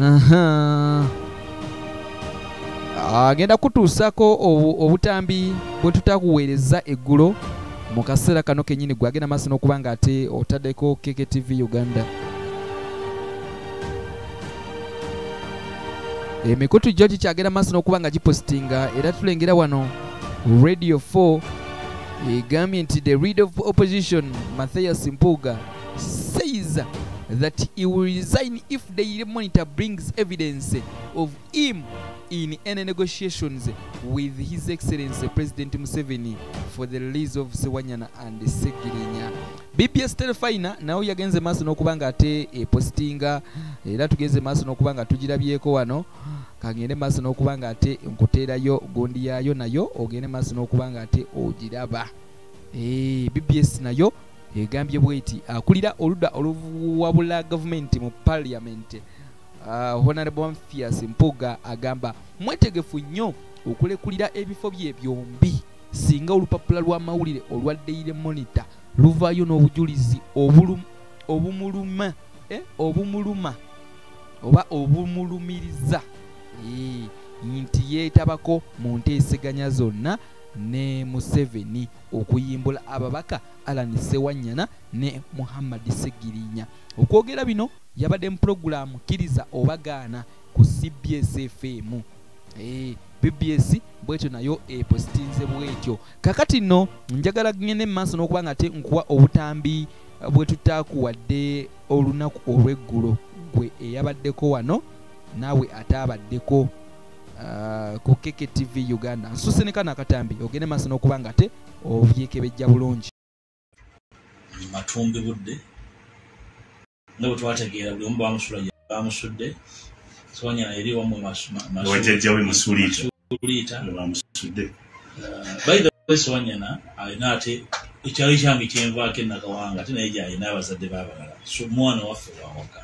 A: Aha. agenda kutuusako obu- obutambi bwe tutakuweereza eggulo mu kaseera kano kennyini gwe agenda maaso n'okuba nga ate otaddeko kktv uganda emikutu gyo gikyagenda maaso n'okuba nga gipositinga era tulengera wano radio 4 egambye nti the leader of opposition matthias mpuga says that he will resign if the monitor brings evidence of him in any negotiations with his excellency president museveni for the release of sewanyana and segirinya. Bbs telefina nawe yagenze maaso n'okuba postinga, e, epositinga era tugenze maaso n'okuba nga tugirabyeko wano kagende maaso n'okuba nga ate nkuteerayo gundi yaayo nayo ogende maaso n'okuba nga ate ogiraba. Eh, bbs nayo egambye bweti akulira oludda oluwabula gavumenti mu parliament. Uh, honorable Mathias mpuga agamba mwetegefu nnyo okulekulira ebifo bye byombi. Singa olupapula lw'amawulire olwa daily monitor luvaayo n'obujulizi obumuluma eh, obumuluma oba obumulumiriza nti yeetabako mu nteeseganya zonna ne museveni okuyimbula ababaka alan sewanyana ne muhammad segirinya. Okwogera bino yabadde mu pulogulaamu kkiriza oba gaana ku cbs fm bbs bwetyo nayo epositinze bwetyo. Kakati nno njagala gende mu maaso n'okuba nga te nkuwa obutambi bwe tutakuwadde olunaku olw'eggulo gwe eyabaddeko wano naawe ate abaddeko ah, ku keke tv uganda. Nsuse ne kano akatambi ogende maaso n'okuba nga te obyekebejja bulungi.
B: Matumbi budde nga bwe twategeera buli omu bamusula bamusudde sowanyana eri
C: musuliita
B: masuliita
C: bamusudde
B: by the way sowanyana alina ate ekyalo kyange kyenvaako enakawanga ate naye gyalina abazadde babalala. So omwana waffe wawaka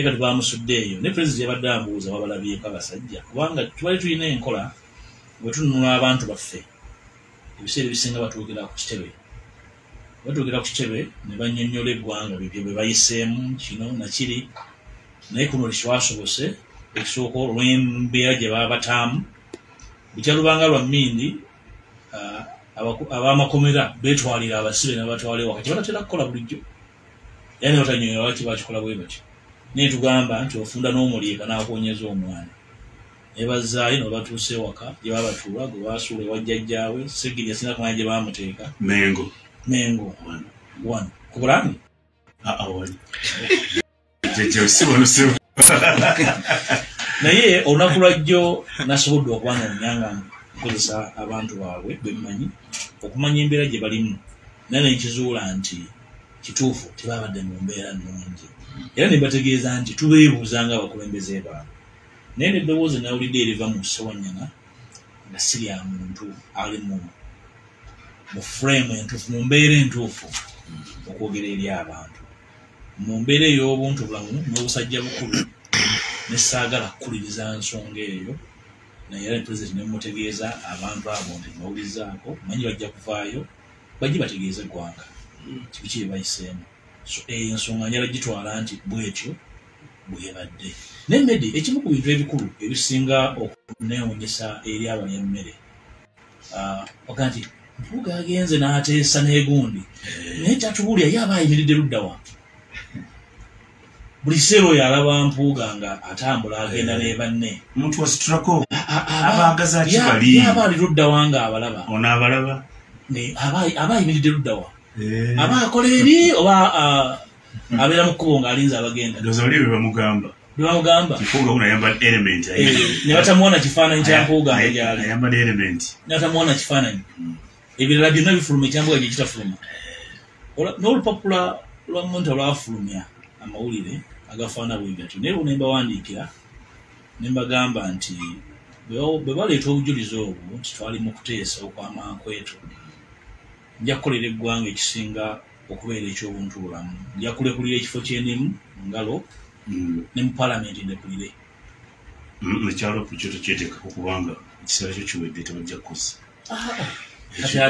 B: naye kati bamusudde eyo ne pulezidenti yabadde ambuuza wabalabyeko abasajja kubanga tubali tulina enkola bwe tununula abantu baffe. Ebiseera ebisinga batuukira ku kitebe. Batuukira ku kitebe ne banyonnyola eggwanga bibyo bwe bayiseemu kino nakiri naye kuno tekyasobose ekisooka olw'embeera gye baba bataamu bukyalubanga lwa mmindi ah, ab'amakomera beetwalira abasibe ne batwala ewaka kyebatatera kukola bulijjo. Era ne batanyonyola lwaki bakikola bwe batyo naye tugamba nti ofunda n'omuliika n'akuwonyeza omwana. Ne bazaayo ne batuusa ewaka gye babatuula gwe basuula ewajjajjaawe segiri yasinda kumanya gye baamuteeka.
C: Mengo.
B: Mengo. One. Ku bulange
C: awali jjajja sibono sibo
B: naye olunaku lwajjo nasobodde okuba noonyanga nkozesa abantu baabwe bemmanyi okumanya embeera gye balimu. Naye nekizuula nti kituufu tebabadde mu mbeera nnungi era ne bategeeza nti tubeebuuza nga abakulembeze baabwe. Naye neddoboozi nawulidde eriva mu ssewanyana nga sirya muntu ali mu mu frame entuufu mu mbeera entuufu okwogera eri abantu. Mu mbeera ey'obuntu bulamu n'obusajja bukulu nesaagala kukuliriza nsonga eyo naye era pulezidenti nemutegeeza abantu abo nti bawulirizaako manyi bajja kuvaayo bajje bategeeze eggwanga. Kibiki bye bayiseemu eyo ensonga njala gitwala nti bwetyo bwebadde naye medi ekimu ku bintu ebikulu ebisinga okuneewunyisa eri abalya emmere ah, oga nti mpuuga agenze n'ateesa n'egundi. Naye kyatubulya ye aba ayimiridde luddawa buli kiseera oyo alaba mpuuga nga atambula agenda ne banne.
C: Omuntu wasitulako
B: aba-
C: Abaagaza ki
B: ya-
C: bali?
B: yaba ali luddawa nga abalaba?
C: Ono abalaba.
B: Aba aba ayimiridde luddawa
C: Eh,
B: aba akola eri oba abeera mu kkubo ng'alinze abagenda?
C: Ndowooza bali bwe bamugamba.
B: Bwebamugamba
C: kifuuga uno ayambala element
B: Eh, ne batamuwona kifaananyi kya mpuuga nga gyali.
C: ayambala element.
B: Ne batamuwona kifaananyi. Ebirala byonna bifuluma ekyambuga gye kitafuluma n'olupapula lwa monta lwafulumya amawulire agafaana bwe gatyo. Naye bwe nembawandiikira ne mbagamba nti bwe baleeta obujulizi obwo nti twali mu kuteesa okwamankweto nja kukolera eggwanga ekisinga okubeera eky'obuntubulamu nja kulekulira ekifo ky'enimu ngalo
C: Mm,
B: ne mu palamenti ndekulire
C: mm, ekyalo ku kyo tokyeteekako kubanga ekiseera kyo kiwedde tebajja kukosa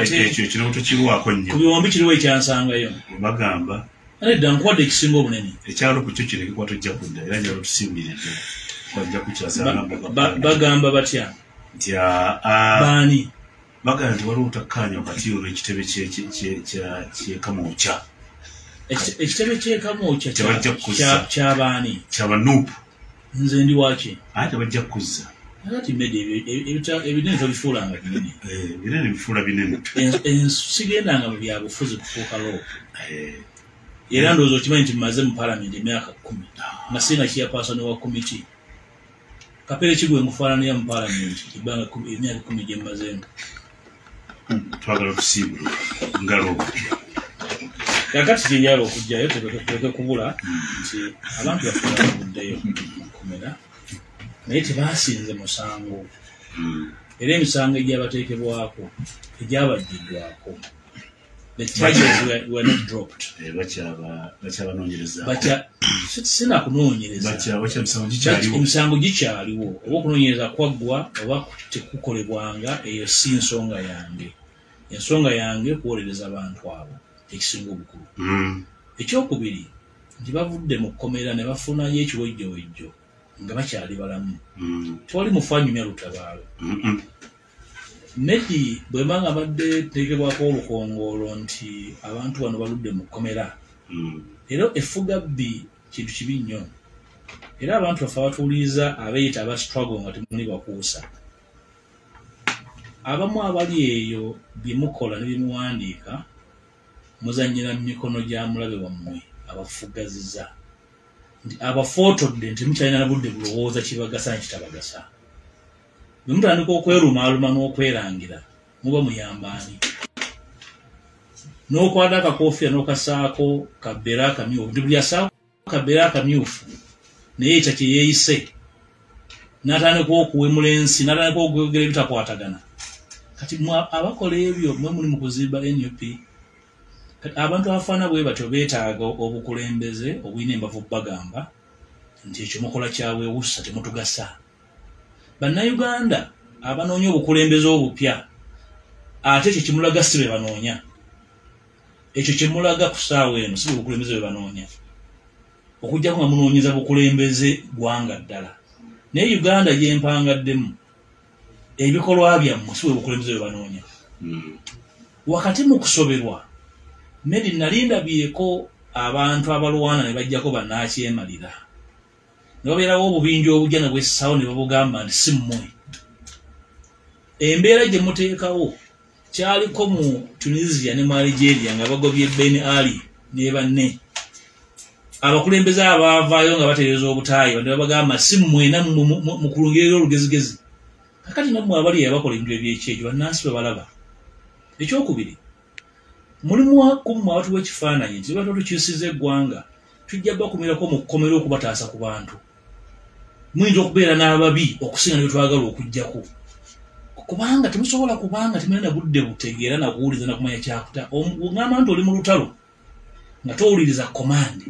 B: ate-
C: ekyo ekirabo tokirwako
B: ku
C: nnyo
B: biwombi kiriwo ekyansangayo
C: bagamba
B: nedda nkuwadde ekisinga obunene.
C: ekyalo ku kyo kireke kuba tojja kudda era njalo tusimbiridde
B: bagamba batya?
C: Ah, ah,
B: baani
C: bagamba nti waliwo obutakkaanya wakati
B: ekitebe kyekamuokya
C: Tebajja kukuzza.
B: kyabaani
C: kyabanuupu
B: nze ndi waki
C: ate tebajja kuzza
B: ati medi ebinene tobifuulanga binene.
C: Eh, binene bifuula binene.
B: Sigendanga mu byabufuzi kufuuka loo
C: Eh,
B: era ndowooza okimanyi nti mumaze mu palamenti emyaka kumi nga sina kiyapaasoni wa komiti kapere kigwe nkufaananira mu palamenti ebbanga emyaka kumi gye mmazeemu
C: twagala tusiibula ngalo
B: kakati kyenjala okugjayo tuleke kubula nti abantu bafuula baguddeyo mukomera naye tebasinze musango. Era emisango egyabateekebwako egyabajjiddwako
C: Eh,
B: emisango gikyaliwo. Oba okunoonyereza kwaggwa oba tekukolebwanga eyo si nsonga yange ensonga yange kuwolereza abantu abo ekisinga obukulu.
C: Mm,
B: ekyokubiri nti bavudde mu kkomera ne bafunayo ekiwejjowejjo nga bakyali balamu.
C: Mm,
B: tewali mufu anyumya lutabaalo medi bwe mba nga badde teekebwako olukongolo nti abantu bano baludde mu kkomera.
C: Mm,
B: era effugabbi kintu kibi nnyo. Era abantu baffe abatuwuliriza abeeyita aba struggle nga temuli bakuusa abamu abali eyo bye mukola ne byemuwandiika muzanyira mu mikono gya mulabe wammwe abafugaziza. Nti abafootodde nti mukyalina na budde bulowooza kibagasa nkitabagasa bwe mutandika okwerumaaluma n'okwerangira muba muyambaani. N'okwata akakoofiira n'okasaako kabbera akamyufu. Nti buli asaako kabbera akamyufu naye ekyo kye yeeyise n'atandika okuwemula ensi n'atandika okwogera ebitakwatagana kati abakola ebyo mwe muli mu kuzimba nup abantu abafaana bwe batyo beetaaga obukulembeze obulina embavu bagamba nti ekyo mukola kyabwewusa temutugasa. Bannayuganda abanoonya obukulembeze obupya ate ekyo kimulaga si bwe banoonya. Ekyo kyemulaga ku saawa eno si bwe bukulembeze bwe banoonya. Okujjako nga munoonyeza bukulembeze gwanga ddala. Naye uganda gyempangaddemu ebikolwa byammwe si bwe bukulembeze bwe banoonya. Wakati mu kusoberwa medi nali ndabyeko abantu abalwana ne bajjako bannakyemalira. Ne babeerawo obubinja obujja ne bwessawo ne babugamba nti si mmwe. Embeera gye muteekawo kyaliko mu tunisia ne mu algeria nga bagobye ben ali ne banne. Abakulembeze abaavaayo nga batereeza obutaayi ne babagamba si mmwena mukulungirira olugezigezi kakati nammwe abali abakola ebintu ebyekyejo bannansi bebalaba ekyokubiri mulimu kumu abatuwa ekifaananyi nti baba tukyusiza eggwanga tujja bakumirako mu kkomera okubataasa ku bantu. Muyinza okubeera n'ababi okusinga ne betwagala okugjaku kubanga temusobola kubanga temulina budde butegeera nakuwuliza nakumanya kyakuta. Ogamba nti oli mu lutalo nga towuliriza komandi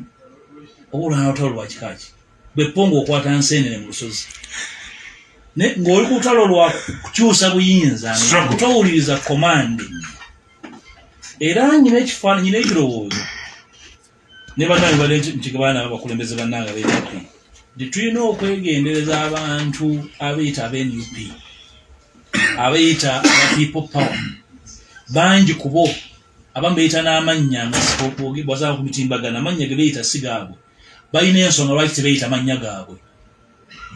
B: oba olwana lutalo lwa kikaki bweponga okwata nseenene mu lusozi ng'oli ku lutalo lwa kukyusa buyinza towuliriza komandi era nyina ekifaananyi nyina ekirowoozo ne bannange bali mukigabaana abakulembeze bannanga benup nti tulina okwegendereza abantu abeeyita abenup abeeyita aba people power. Bangi ku bo abamu beeyita n'amannya bwasaba ku mitimbagana amannya ge beeyita si gaabwe balina ensonga lwaki tebeeyita mannya gaabwe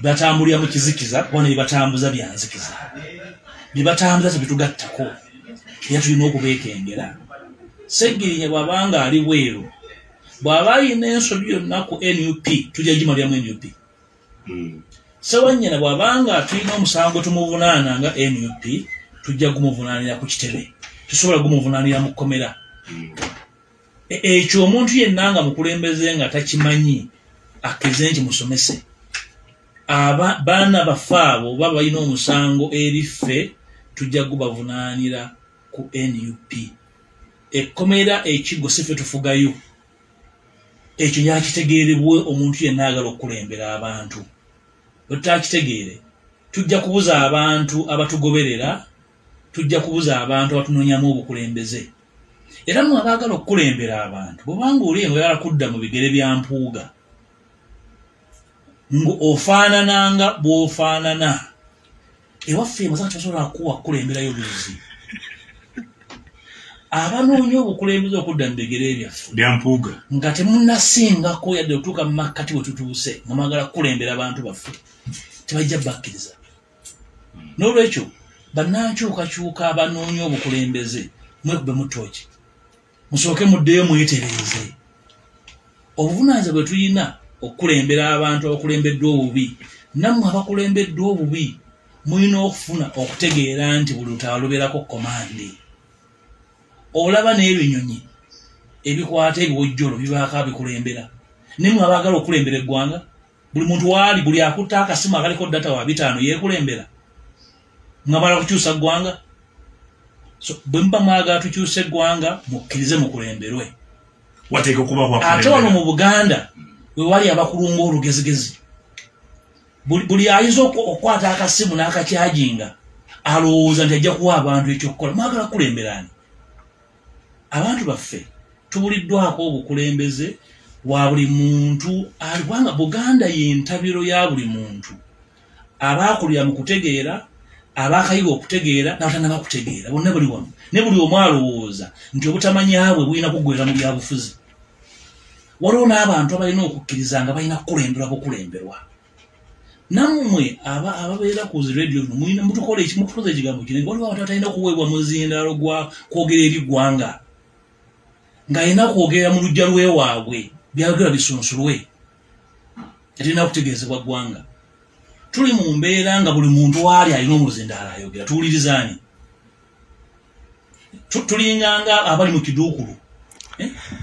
B: batambulira mu kizikiza kubona byebatambuza byanzikiza. Byebatambuza tebitugattako era tulina okubeekengera. Seggirinya bw'abanga ali bweru bw'aba ayina ensobi yonna ku nup tujja gimaliramu nup sewanyina bw'abanga tulina omusango tumuvunaana nga nup tujja gumuvunaanira ku kitebe tusobola gumuvunaanira mu kkomera. E- ekyo omuntu yenna nga mukulembeze nga takimanyi akeze nti musomese baana baffe abo oba balina omusango eri ffe tujja gubavunaanira ku nup ekkomera ekigo si ffe tufugayo. Ekyo yakitegeerebwe omuntu yenna agala okukulembera abantu. Bwe tutakitegeere tujja kubuza abantu abatugoberera tujja kubuza abantu abatunoonyamu obukulembeze. Era mwe abaagala okukulembera abantu bwobanga oli nga oyagala kudda mu bigere bya mpuuga nga ofaanananga bw'ofaanana. Ewaffe emasanga kyasobola kuwa kukulemberayo buzi abanoonya obukulembeze okudda mu bigere byaffe nga temunnasingako yadde okutuuka mu makkati we tutuuse nga mwagala kukulembera abantu baffe tebajja bakkiriza. N'olwekyo bannankyukakyuka abanoonya obukulembeze mwekube mu tooki musooke muddeyo mwetereeze. Obuvunaanyizibwa bwe tulina okukulembera abantu abakulembeddwa obubi. Nammwe abakulembeddwa obubi mulina okufuna okutegeera nti buli lutaala lubeerako komandi olaba n'ebinyonyi ebikwata ebiwojjolo bibaako abikulembera. Nimwe abaagala okukulembera eggwanga buli muntu waali buli akutta akasimu akaliko data wa bitaano yeekulembera. Mwamala kukyusa ggwanga so bwe muba mwagala tukyusa eggwanga mukkirize mukulemberwe. Ate wano mu buganda we wali abakulunga olugezigezi. Buli ayinza oku- okukwata akasimu n'akakyajinga alowooza nti ajja kuwa abantu ekyokukola. Mwagala kukulemberani abantu baffe tubuliddwako obukulembeze wa buli muntu kubanga buganda yentabiro ya buli muntu. Abaakulira mu kutegeera abaakayiga okutegeera n'abatanaba kutegeera bonna buli wamu. Ne buli omu alowooza nti obutamanyabwe bulina kuggwera mu byabufuzi waliwo n'abantu abalina okukkiriza nga balina kukulemberwa bukulemberwa nammwe aba- ababeera ku zi radio mulina mutukola mutukoza ekigambo kinene waliwo abantu atalina kuweebwa muzindalo gwa kwogera eri ggwanga ng'alina kwogera mu lujja lwewaabwe byayogera bisunsulwe. Yatalina kutegeezebwa ggwanga. Tuli mu mbeera nga buli muntu waali alina omuzindaalo ayogera tuwulirizaani Tu- tulinganga abali mu kiduukulu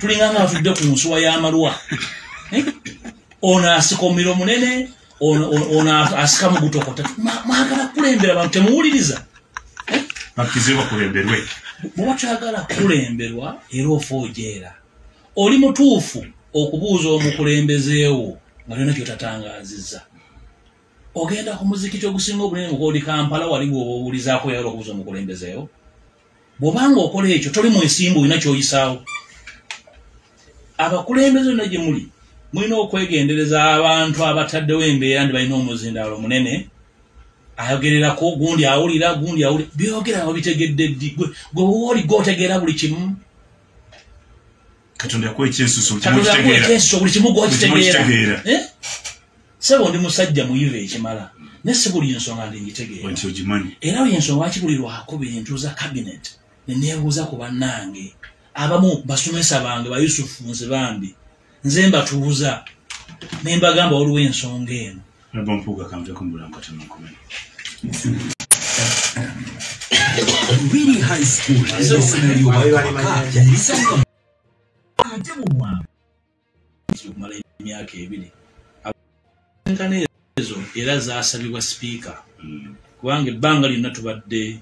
B: Eh? tulinganga atudde ku nsuwa y'amalwa Eh? ono asika omumiro munene ono asika mu gutokota Ma- mwagala kukulembera abantu temuwuliriza. Eh?
C: bakkize bakulemberwe.
B: Bwoba kyagala kulemberwa era ofa ojeera oli mutuufu okubuuza omukulembezeewo nga lyona kyotatangazizza. Ogenda ku muzikiti ogusinga obunene mukoodi kampala wali bwoba obuulizaako yagala okubuuza omukulembezeewo bw'obanga okola ekyo toli mu nsimbu olina kyoyisaawo abakulembeze olina gye muli mulina okwegendereza abantu abataddewo embeera ndi balina omuzindaalo munene ayogererako gundi awulira gundi awulira byogera nga bitegedde ddi? Gwe wooli gwotegeera buli kimu?
C: Katonda yakuwa ekyensuso
B: buli kimu gwokitegeera. Eh? sebo ndi musajja muyiva ekimala naye si buli nsonga ndi ngitegeera.
C: Nti ogimanyi
B: era ensonga buli lwako bintu za cabinet? Neneebuuza ku bannange abamu basomesa bange bayusufu nze bambi nze mbatuuza ne mbagamba waliwo ensonga eno.
C: Naba mpuuga mubulamu katonda nkumanyi
F: Really high school esomero ly'obwakabaka erisanga ate mu bwangu
B: okumala emyaka ebiri. Enkana ezo era zasabibwa sipiika. Kubanga ebbanga lyonna tubadde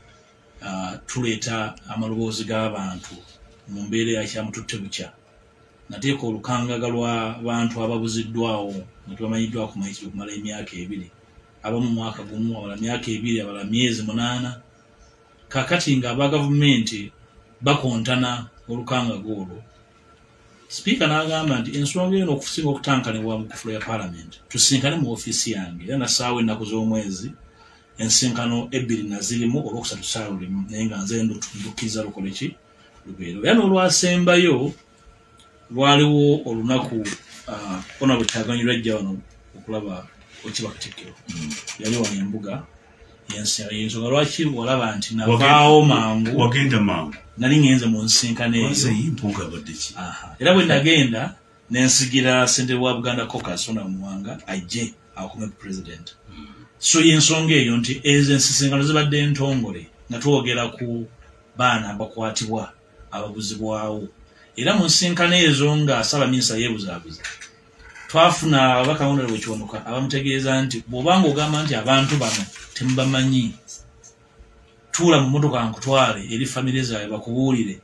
B: ah, tuleeta amaloboozi g'abantu mu mbeera yakyamututte bukya. Nateeka olukangaga lw'abantu ababuziddwawo nga tebamanyiddwa kumanyikira okumala emyaka ebiri. Abamu mwaka gumu abala myaka ebiri abala myezi munaana. Kakati nga aba gavumenti bakontana olukangaga olwo sipiika n'agamba nti ensonga eno okusinga okutankanibwa mu kufulo ya paalamenti tusinkane mu ofiisi yange era nasaawa ennaku z'omwezi ensinkano ebbiri nazirimu olwokusatu saawa lulimu naye nga nze ndukkiriza lukole ki lubeera era n'olwasembayo lwaliwo olunaku ona bwe kyaganyi lwajja wano okulaba okiba katikkiro yali wano embuga yensonga lwaki walaba nti navaawo mangu?
C: wagenda mangu.
B: Nali ngenze mu Aha. era bwe nagenda nensigira ssentebe wa buganda caucus ona muwanga ajje akume president. So yensonga eyo nti ezo ensisinkano zibadde ntongole nga twogera ku baana abakwatibwa ababuzibwawo era mu nsinkano ezo nga saabaminisita yeebuzaabuza twafuna ababaka honorable kyonoka abamutegeeza nti bw'obanga ogamba nti abantu bano temubamanyi tuula mu motoka nkutwale eri famire zaabwe bakubuulire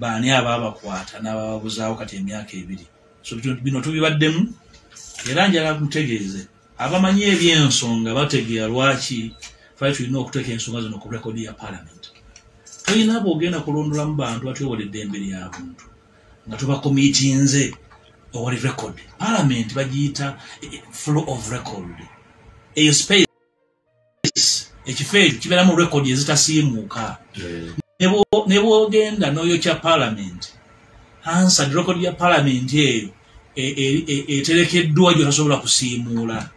B: baani abaabakwata n'abababuzaawo kati emyaka ebiri? So bino- tubibaddemu. Era njala mutegeeze abamanyi ebyensonga bategeera lwaki twali tulina okuteeka ensonga zino ku rekodi ya paalamenti tolina bwogenda kulondolamu bantu batwewala eddembe lyabuntu nga tubakomitinze owali record. Paalamenti bagiyita eh, flow of record. Eyo space ekifo ekyo kibeeramu rekodi ezitasiimuuka. Ne bwo- ne bwogenda n'oyokya paalamenti ansad rekodi ya paalamenti eyo e- e- e- eterekeddwa gyotasobola kusiimuula.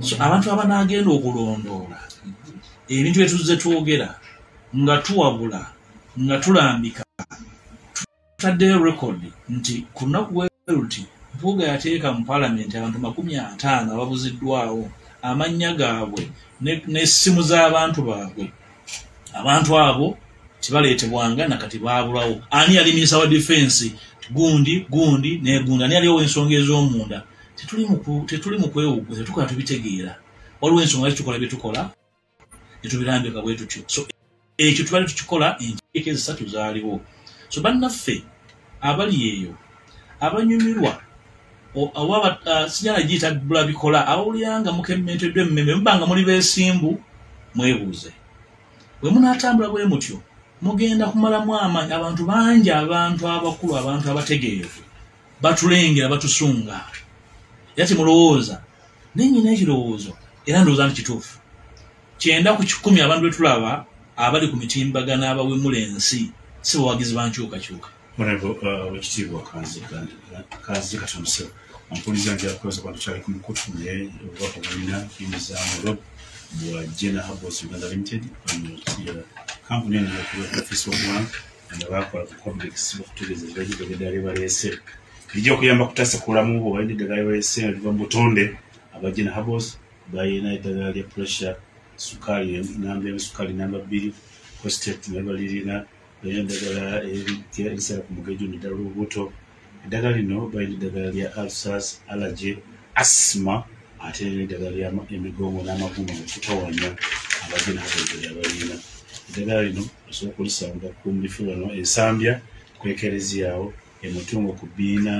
B: So abantu abanagenda okulondoola ebintu byetuze twogera nga tuwabula nga tulambika. Tutaddeyo rekodi nti ku lunaku bweruti mpuuga yateeka mu paalamenti abantu makumi ataano ababuziddwawo amannya gaabwe ne- n'essimu z'abantu baabwe. Abantu abo tibaleetebwanga nakati baabulawo. Ani yali minisita wa defensi gundi gundi negundi ani aliwo ensonga ez'omunda? Tetuli mu kwewuguza tukola tubitegeera. Waliwo ensonga laki tukola bye tukola netubirambika bwe tutyo. So ekyo tubali tukikola enkiiko ezisatu zaaliwo. So bannaffe abali eyo abanyumirwa sijala giyita bulabikola abawulira nga mukemmenteddwa emmeme muba nga muli beesimbu mwebuuze. Bwe munaatambula bwe mutyo mugenda kumalamu amaanyi abantu bangi abantu abakulu abantu abategeevu batulengera batusunga. Era temulowooza nenyina ekirowoozo era ndowooza nti kituufu. Kyenda ku kikumi abantu betulaba abali ku mitimbagano abawemula ensi si bawagizi bankyukakyuka
C: honorable uh, wekitiibwa kanzi katonose ampuliriza nti akoza kwa tukyali ku mukutu naye obubaka bulina yimizamu rob bwa jena habos uganda limited kampuni eno yokuba office w'obuwanga nga bakola ku complex okutegeeza ebiragiro by'eddagala baleese. Lijja okuyamba kutasa kulamu bwe balina eddagala baleese liva mu butonde aba jena habos balina eddagala lya pressure sukaali namba emu sukaali namba bbiri prostate naye balirina balina eddagala erisala ku mugejo neddala olubuto. Eddagala lino balina eddagala lya alsas allergy asima ate n'eddagala ly'emigongo n'amagumba nga tutawanya abagena habos lya balina eddagala lino osobola okulisanga ku bifo bano ensambya kwekereziyawo emutungo ku biina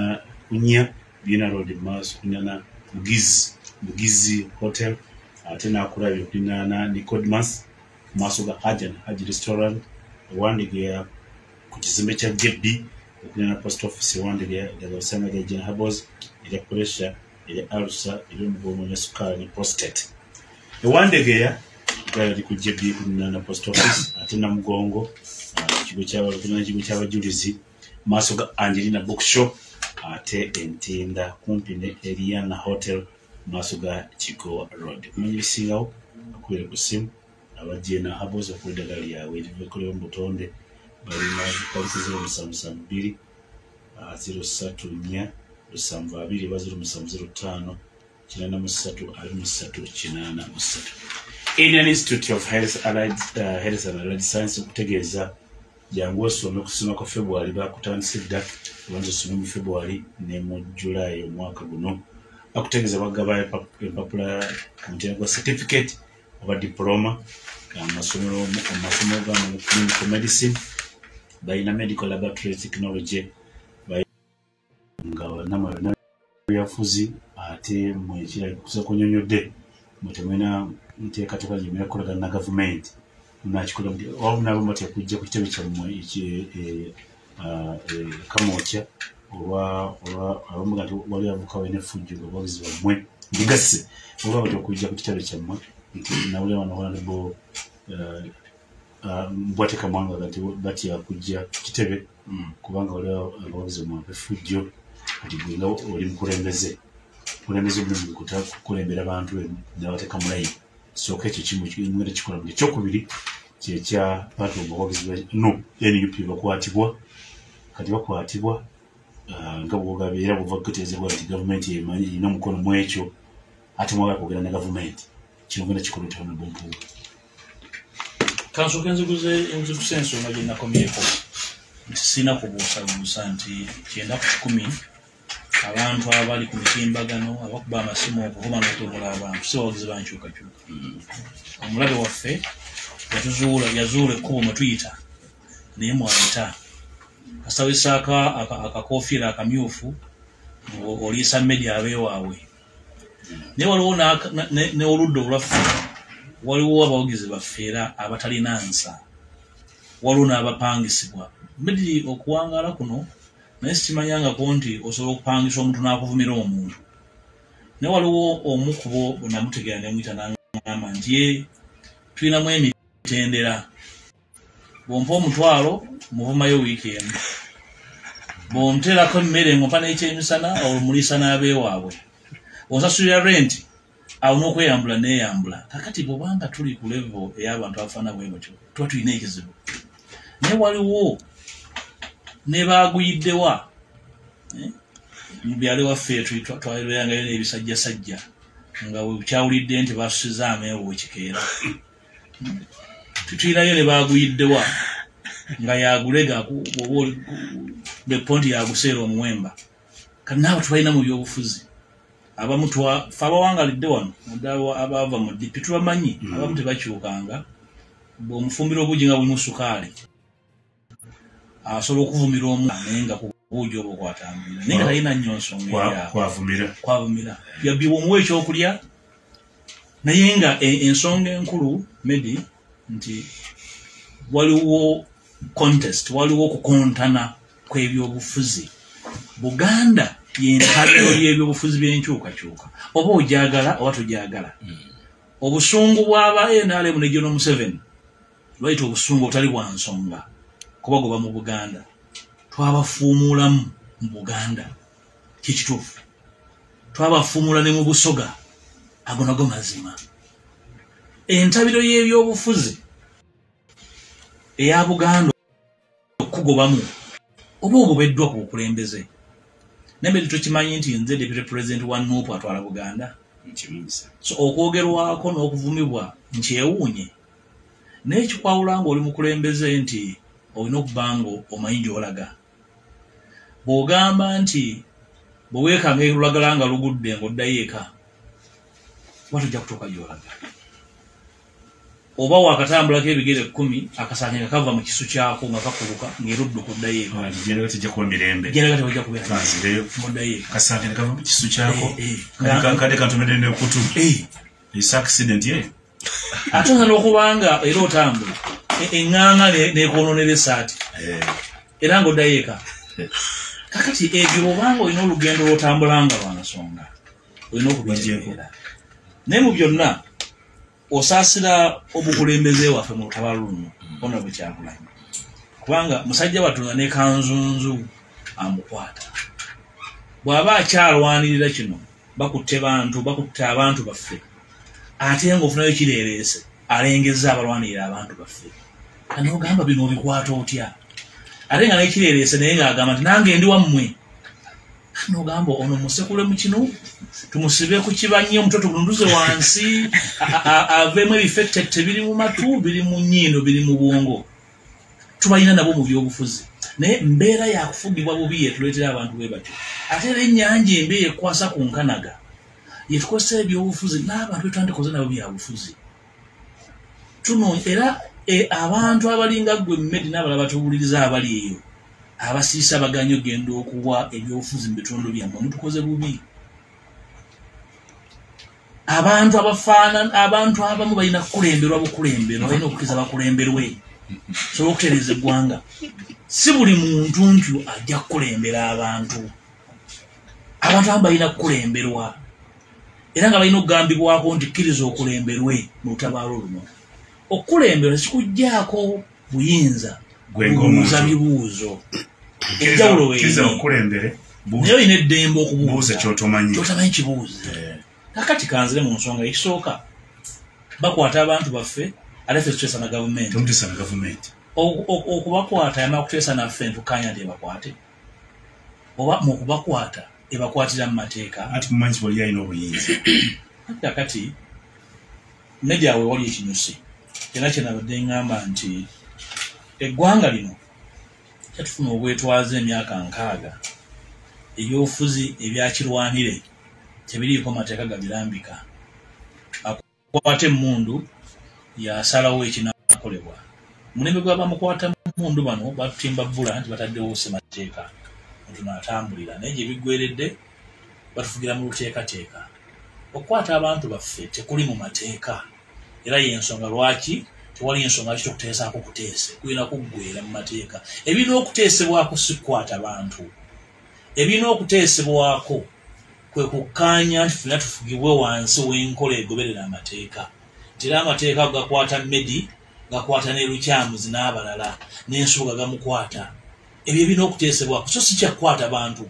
C: kunya biina road maaso kunyana bugizi bugizi hotel ate nakulabya okulinaana nicodemas mu maaso ga hajan haj restaurant ewandegeya ku kizimbe kya jebbi okulinaana post office ewandegeya eddagala osanga lya jen habos erya pressure erya alusa ery'omugomo ne sukaali ne prostate. Ewandegeya gali ku jebbi kulinana post office ate namugongo kigo ky'abajulizi maaso ga angelina bookshop ate entinda kumpi ne eliana hotel maaso ga kigowa road kumanya ebisingawo akubire ku simu abajena habos okula eddagala lyabwe erivekolewo mu butonde balina polisi zero musanvu musanvu bbiri ah, zero ssatu nnya lusanvu abiri oba zero musanvu zero ttaano kinaana mu ssatu abiri mu ssatu kinaana mu ssatu. Indian institute of health, allied, uh, health and allied science okutegeeza jangu osome okusoma kwa february bakutandisa dda obanza osome mu february ne mu july omwaka guno bakutegeeza bagaba empa- empapula ku mutindo gwa certificate oba diploma amasomero amasomo ga mu clinical medicine. Balina medical laboratory technology nga byafuzi ate mwekirakuza kunyonyodde mutemwena nteekateeka gyemera kukolagana na gavumenti nakikola nti wabunabo mati okujja ku kitebe kyammwe eh, ah, eh, kamwokya abamuga nti wali avukawo nefujjo obuwagizi bammwe ndigase oba bati okujja ku kitebe kyammwe nti nawulira honorable mbwateka mwanga kati batya kujja ku kitebe kubanga wali abawagizi bammwe befujjo kati gwenga oli mukulembeze. Kulembeza omulimu kukulembera abantu nabateeka mulayini sooka ekyo kimu kimwera kikola mu ekyokubiri kyekya bantu obuwagizi no nup bakwatibwa. Kati bakwatibwa ah, nga bwogabe era buva kuteezebwa nti gavumenti erina omukono mu ekyo ate mwagala kwogera ne gavumenti. Kino genda kikola mpuuga
B: kansooka enziguze enzigusa ensonga gye nakomyeko. Nti sirina kubuusabuusa nti kyenda ku kikumi abantu abali ku mitimbagano abakuba amasimu okuvuma n'okutumula abantu si bawagizi bankyukakyuka omulabe waffe yatuzuula yazuula ekkubo mwe tuyita naye mwayita kasawisaako akakofiira akamyufu oliisa media abeewaabwe naye waliwo n'oludda olwaffe waliwo abawagizi baffe era abatalina nsa waliwo n'abapangisibwa. Mediri okuwangaala kuno naye sikimanyangako nti osobola okupangisa omuntu n'akuvumira omuntu. Naye waliwo omu ku bo namutegera nemwita nagamba nti ye tulinamu emitendera bwompa omutwalo muvumayo wiiki emu bwonterako emmere ngompa n'ekyemisana olumuliisa n'abeewaabwe. Osasulira renti awo n'okweyambula neeyambula kakati bwobanga tuli ku levo ey'abantu abafaana bwe batyo tuba tulina ekizibu. Naye waliwo ne baaguyiddewa eh, mu byalo waffe twalirangayo n'ebisajjasajja nga kyawulidde nti basusiza ameewo ekikeera tutuyirayo ne baaguyiddewa nga yagulega ku- beponti yaguseera omuwemba. Kati naawe tubalina mu byobufuzi. Abamu fe abawangalidde wano naddala abaava mu ddipi tubamanyi abamu tebakyukanga. Bw'omufumbira obuugi nga bulimu sukaali asobola okuvumira omu naye nga ku buugi obwo kwatambulira. Naye nga talina nnyo nsonga
C: Kwa-
B: eryawo.
C: kwavumira.
B: Kwavumira. Yabbiwa omuwa ekyokulya naye nga e- ensonga enkulu medi nti waliwo contest waliwo okukontana kw'ebyobufuzi. Buganda yentabiro ly'ebyobufuzi byenkyukakyuka. Oba ojagala oba tojagala. Obusungu bw'aba nrm ne jono museveni lwaita obusungu obutali bwa nsonga kuba goba mu buganda. Twabafuumulamu mu buganda. Kikituufu twabafuumula ne mu busoga. Ago nago mazima entabiro y'ebyobufuzi eya buganda okugobamu oba ogobeddwa ku bukulembeze? Naye tukimanyi nti nze deputy president wa nuupu atwala buganda. So okwogerwako n'okuvumibwa nkyewuunye naye kikwawula nga oli mukulembeze nti olina okuba nga omanyi gy'olaga bw'ogamba nti bwe weekanga olulagala nga lugudde ng'oddayo eka kuba tojja kutuuka gy'olaga oba wakatambulako ebigere kkumi akasaanyi nga kava mu kisu kyako nga kakuluka ng'erudda okuddayo eka
C: genda tejja kuba mirembe.
B: Gendaga tewajja kubeera
C: kanzireyo
B: muddayo eka
C: kasange ne kava mu kisu kyako.
B: Eh, eh.
C: Kali ka- kade kantomedde nekutu
B: Eh,
C: esa accident ye?
B: Ate nga n'okubanga era otambula e- eŋŋaŋa ne- nekoononera esaati era ng'oddayo eka. Kakati ebyo obanga olina olugendo lwotambula nga lwansonga olina okubitegeera naye mu byonna osaasira obukulembeze waffe mu lutabaalo luno ona bwe kyakulanyi kubanga musajja wattu nga ne kanzunzu amukwata. Bw'aba akyalwanirira kino bakutte bantu bakutte abantu baffe ate nga ofunayo kireereese alengezza abalwanirira abantu baffe. Anogamba bino obikwata otya? Ate nga nekireereese naye ng'agamba nti nange ndi wammwe nogamba ono musekule mu kino tumusibe ku kibanyi omutwe tugulunduze wansi aveemu ebifettette biri mu matu biri mu nnyindo biri mu bwongo. Tubalina nabo mu byobufuzi. Naye mbeera yakufugibwa bubi yetuleetera abantu bwe batyo. Ate era ennyanja embi eyekwasa ku nkanaga yetukozesa ebyobufuzi n'abantu betwandikoze nabo byabufuzi tuno era e, abantu abalinga gwe mmedi n'abalala batuwuliriza abali eyo abasiisa baganya ogenda okuwa ebyobufuzi mu bitundu byammwe. Mutukoze bubi. Abantu abafaana abantu abamu balina kukulemberwa bukulemberwa balina okukkiriza bakulemberwe. Sobola okutereeza eggwanga. Si buli muntu nti ajja kukulembera abantu. Abantu abamu balina kukulemberwa. Era nga balina okugambibwako nti kkiriza okulemberwe mu lutabaalo luno okukulemberwa sikugjaako buyinza
C: Gwe
B: buuza
C: ng'omuntu.
B: bibuuzo. Enjawulo
C: Kkiriza
B: weeri
C: okukulembere
B: naye olina eddembe
C: buuza
B: okubuuza
C: kyotomanyi.
B: Kyotamanyi kibuuze. Kakati kanzire mu nsonga ekisooka bakwata abantu baffe ate ffe tuteesa na gavumenti. Okubakwata yamala kuteesa naffe ntukanya nti ebakwate. Oba mukubakwata ebakwatira mu mateeka.
C: Anti mumanyi kibali alina obuyinza.
B: Kakati nejaawe wali ekinyusi. Era kyenabadde ŋŋamba nti eggwanga lino kyatufuna obwetwaza emyaka nkaaga. Ebyobufuzi ebyakirwanire tebiriiko mateeka gabirambika akwata emmundu yasalawo ekinakolebwa mulembe gwa bamukwata mundu bano batutimba bbula nti bataddewo semateeka ntunaatambulira naye gye biggweredde batufugira mu luteekateeka. Okukwata abantu baffe tekuli mu mateeka. Era yensonga lwaki tewali ensonga ki tokuteesaako kuteese kulina kuggwera mu mateeka. Ebirina okuteesebwako si kukwata bantu. Ebirina okuteesebwako kwe kukkaanya nti fena tufugibwe wansi w'enkola egoberera amateeka. Nti era amateeka gakwata medi gakwata ne lukyamuzi n'abalala n'ensuga gamukwata. Ebyo ebirina okuteesebwako so si kyakukwata bantu.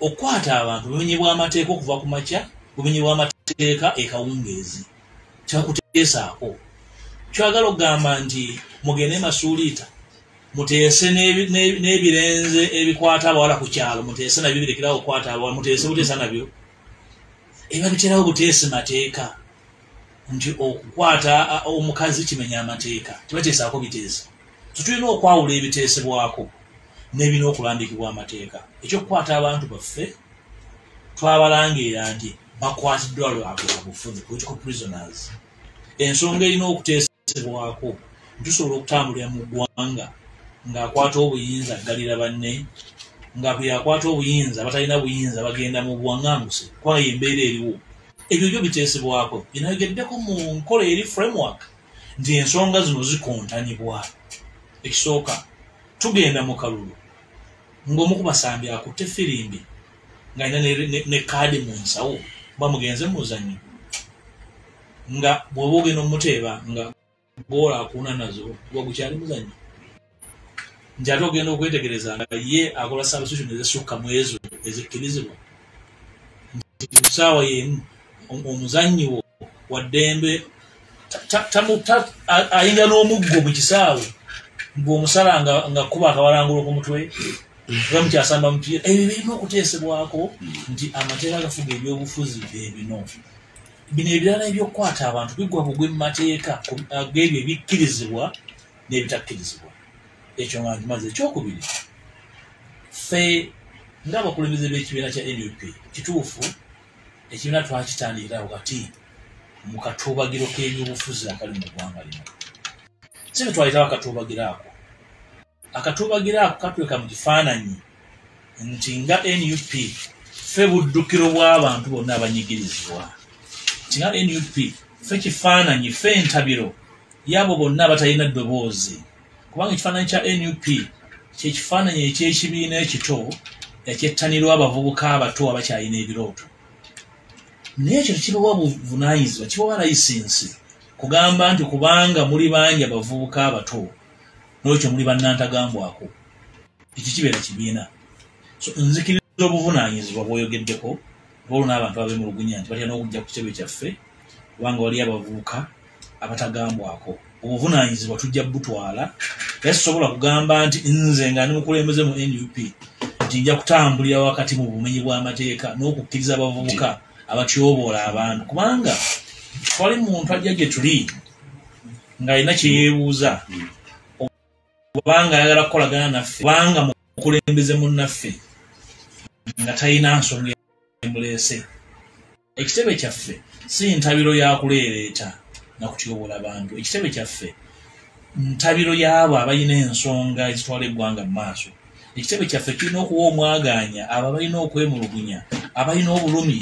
B: Okukwata abantu bumenyi bw'amateeka okuva ku makya bumenyi bw'amateeka ekawungeezi kyakuteesaako kyagala okugamba nti mugende masuuliita muteese n'ebi- n'ebi- n'ebirenze ebikwata abawala ku kyalo muteese nabyo birekerawo okukwata abawala muteese buteesa nabyo. Eba biterawo buteesi mateeka nti okukwata omukazi kimenya amateeka tibateesaako biteesa. So tulina okwawula ebiteesebwako n'ebirina okulambikibwa amateeka. Ekyokukwata abantu baffe twabalangirira nti bakwatiddwa lwabwa bufuzi political prisoners ensonga erina okuteesebwako ntusobola okutambulira mu ggwanga ng'akwata obuyinza aggalira banne nga bwe akwata obuyinza batalina buyinza bagenda mu bwaŋŋanguse kubanga yembeera eriwo. Ebyo byo biteesebwako binayogeddeko mu nkola eri framework nti ensonga zino zikontanibwa ekisooka tugenda mu kalulu ng'omu ku basambi akutte firimbi ng'alina ne, kaadi mu nsawo ba mugenze mu muzannyo. Nga bw'oba ogenda omuteeba nga goola akuuna nazo. Gwa gukyali muzannyo nti ate ogenda okwetegereza nga ye akola substitution ezisukka mu ezo ezikkirizibwa nti ku ssaawa yemu om- omuzannyi wo wa ddembe ta- ta- tamu- ta- a- ayinga n'omuggo mu kisaawe ng'omusala nga kuba akabalangulo ku mutwe. Nga mukyasamba mupiira ebyo birina okuteesebwako nti amateeka agafuga ebyobufuzi beebino bino ebirala ebyokukwata abantu bigwa bugwe mu mateeka ag'ebyo ebikkirizibwa n'ebitakkirizibwa ekyo nga nkimaze ekyokubiri. Ffe ng'abakulembeze b'ekibiina kya nup kituufu ekibiina twakitandikira wakati mu katuubagiro k'ebyobufuzi akali mu ggwanga lino. Sebe twayitawo akatuubagiro ako. Akatuubagiro ako katweka mu kifaananyi nti nga nup ffe buddukiro bw'abantu bonna abanyigirizibwa nti nga nup ffe kifaananyi ffe entabiro y'abo bonna abatalina ddoboozi. Kubanga ekifaananyi kya nup kyekifaananyi ekyekibiina ekito ekyettanirwa abavubuka abato abakyalina ebirooto. Naye ekyo tekibawa buvunaanyizibwa kibawa layisinsi kugamba nti kubanga muli bangi abavubuka abato n'ekyo muli bannantagambwako. Ekyo kibeera kibiina. So nzikiriza obuvunaanyizibwa bwoyogeddeko olwo n'abantu abemulugunya nti batya n'okujja ku kitebe kyaffe kubanga wali abavubuka abatagambwako. Obuvunaanyizibwa tujja butwala era sisobola kugamba nti nze nga ndi mukulembeze mu nup nti nja kutambulira wakati mu bumenyi bw'amateeka n'okukkiriza abavubuka abatyoboola abantu. Kubanga twali muntu ajja gye tuli ng'alina kyeyeebuuza obanga ayagala kukolagana naffe kubanga mukulembeze munnaffe nga talina nsonga emuleese ekitebe kyaffe si ntabiro yakuleereeta nakutyoboola bantu. Ekitebe kyaffe ntabiro y'abo abalina ensonga ezitwala eggwanga mu maaso. Ekitebe kyaffe kirina okuwa omwaganya abo abalina okwemulugunya abalina obulumi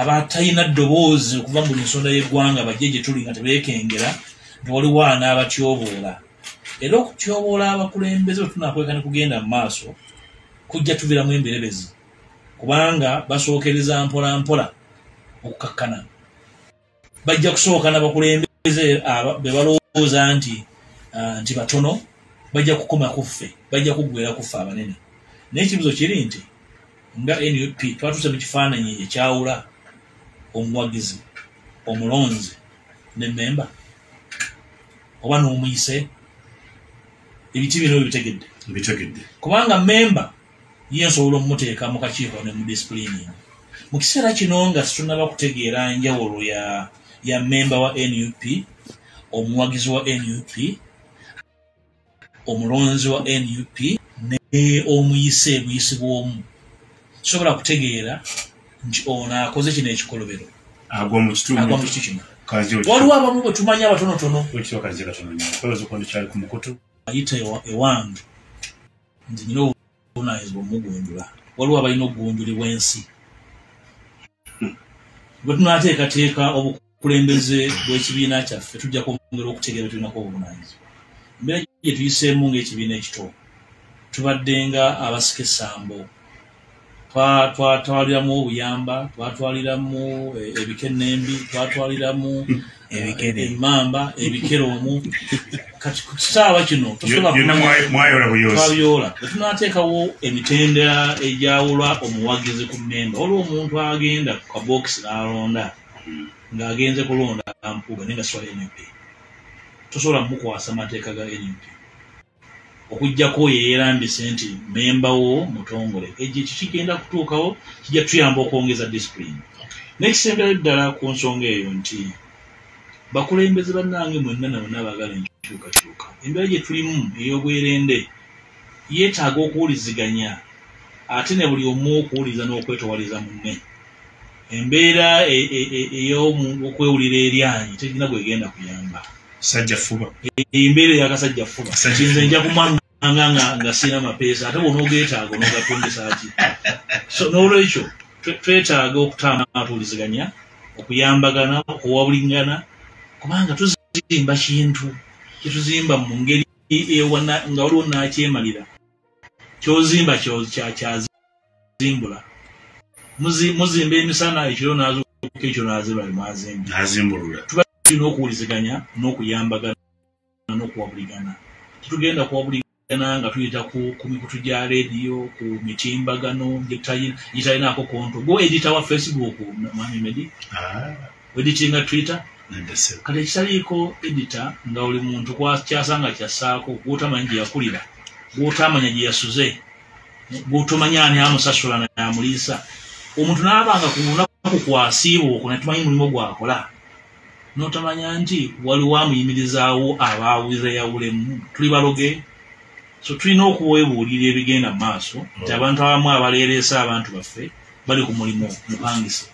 B: abatalina ddoboozi okuva mu buli nsonda y'eggwanga bajje gye tuli nga tebeekengera nti waliwo anaabatyoboola era okutyoboola abakulembeze bwe tunakweka ne kugenda mu maaso kujja tuviramu emberebezi kubanga basookereza mpola mpola okukakkana. Bajja kusooka n'abakulembeze aba- be balowooza nti ah, nti batono bajja kukoma kuffe bajja kuggwera kuffe abanene. Naye ekibuzo kiri nti nga nup twatuse mu kifaananyi ekyawula omuwagizi omulonzi n'emmemba oba n'omuyise ebiti bino bibitegedde
C: mbitegedde
B: kubanga memba ye nsobola omumuteeka mu kakiiko ne mu disipulini mu kiseera kino nga situnaba kutegeera njawulo ya ya memba wa nup omuwagizi wa nup omulonzi wa nup ne omuyise buyisi bw'omu. Sobola kutegeera nti ono akoze kino ekikolobero.
C: Agwa mu
B: kiti kino? Waliwo abamu bwe tumanya abatonotono. Ayita ewa- ewange. Nti nyina obuvunanyizibwa omugunjula waliwo abalina okugunjulibwa ensi. Bwe tunaateekateeka obukulembeze bw'ekibiina kyaffe tujja kwongera okutegeera tulinako obuvunanyizibwa embeera gye tuyiseemu ng'ekibiina ekito tubadde nga abasika essambo Twa- twa- twaliramu obuyamba twatwaliramu eh, ebikenembi twatwaliramu eh, emamba ebikeromu kati ku kisaawa kino twabyola. Tetunaateekawo emitendera egyawula omuwagizi ku mmemba waliwo omuntu agenda ku kabokisi n'alonda ng'agenze kulonda ampuga naye nga siwa nup tosobola mukwasa mateeka ga nup okugjako yeerambise nti memba wo mutongole. Ekyo ekyo kigenda kutuukawo kijja tuyamba okwongeza disipulini n'ekisembera ddala ku nsonga eyo nti bakulembeze bannange mwenna nabonna baagala enkyukakyuka. Embeera gye tulimu ey'obwerende yeetaaga okuwuliziganya ate ne buli omu okuwuliza n'okwetowaliza munne. Embeera e- e- e- ey'omu- okwewulira eryanyi terina gwegenda kuyamba
C: sajja fuba.
B: Embeera eyakasajja fuba.
C: Kasajja
B: kinze
C: fuba.
B: nja kumwanga nga nga sirina mapeesa ate bwonoogeetaaga onoogatundisa ki so n'olwekyo twe- twetaaga okutama tuwuliziganya okuyambagana okuwabulingana kubanga tuzimba kintu. Kyetuzimba mu ngeri ewana nga waliwo nakyemalira. Kyozimba kyo- kya- kyazimbula. Muzi- muzimba emisana ekiro nazuuka ekyo nazimba mwazimba
C: nazimbulula
B: tulina okuwuliziganya n'okuyambagana n'okuwabuligana tetugenda kuwabuligana nga tuyita ku, ku mikutu gya rediyo ku mitimbagano gitalinaako konto. Gwe edita wa facebook mwami medi? Editinga twitter? Kati ekitaliiko edita nga buli muntu kyasanga kyassaako gwotamanyi gye yakulira gwotamanya gye yasuze gwotomanya ani amusasula nayamuliisa omuntu n'abanga ku lunaku kwasiiba okwo netumanyi mulimu gwakola n'otamanya nti waliwo amuyimirizaawo abaawuliza yawulemu tuli baloge so tulina okuwebuulira ebigenda mu maaso nti abantu abamu abaleereesa abantu baffe bali ku mulimu mupangisa.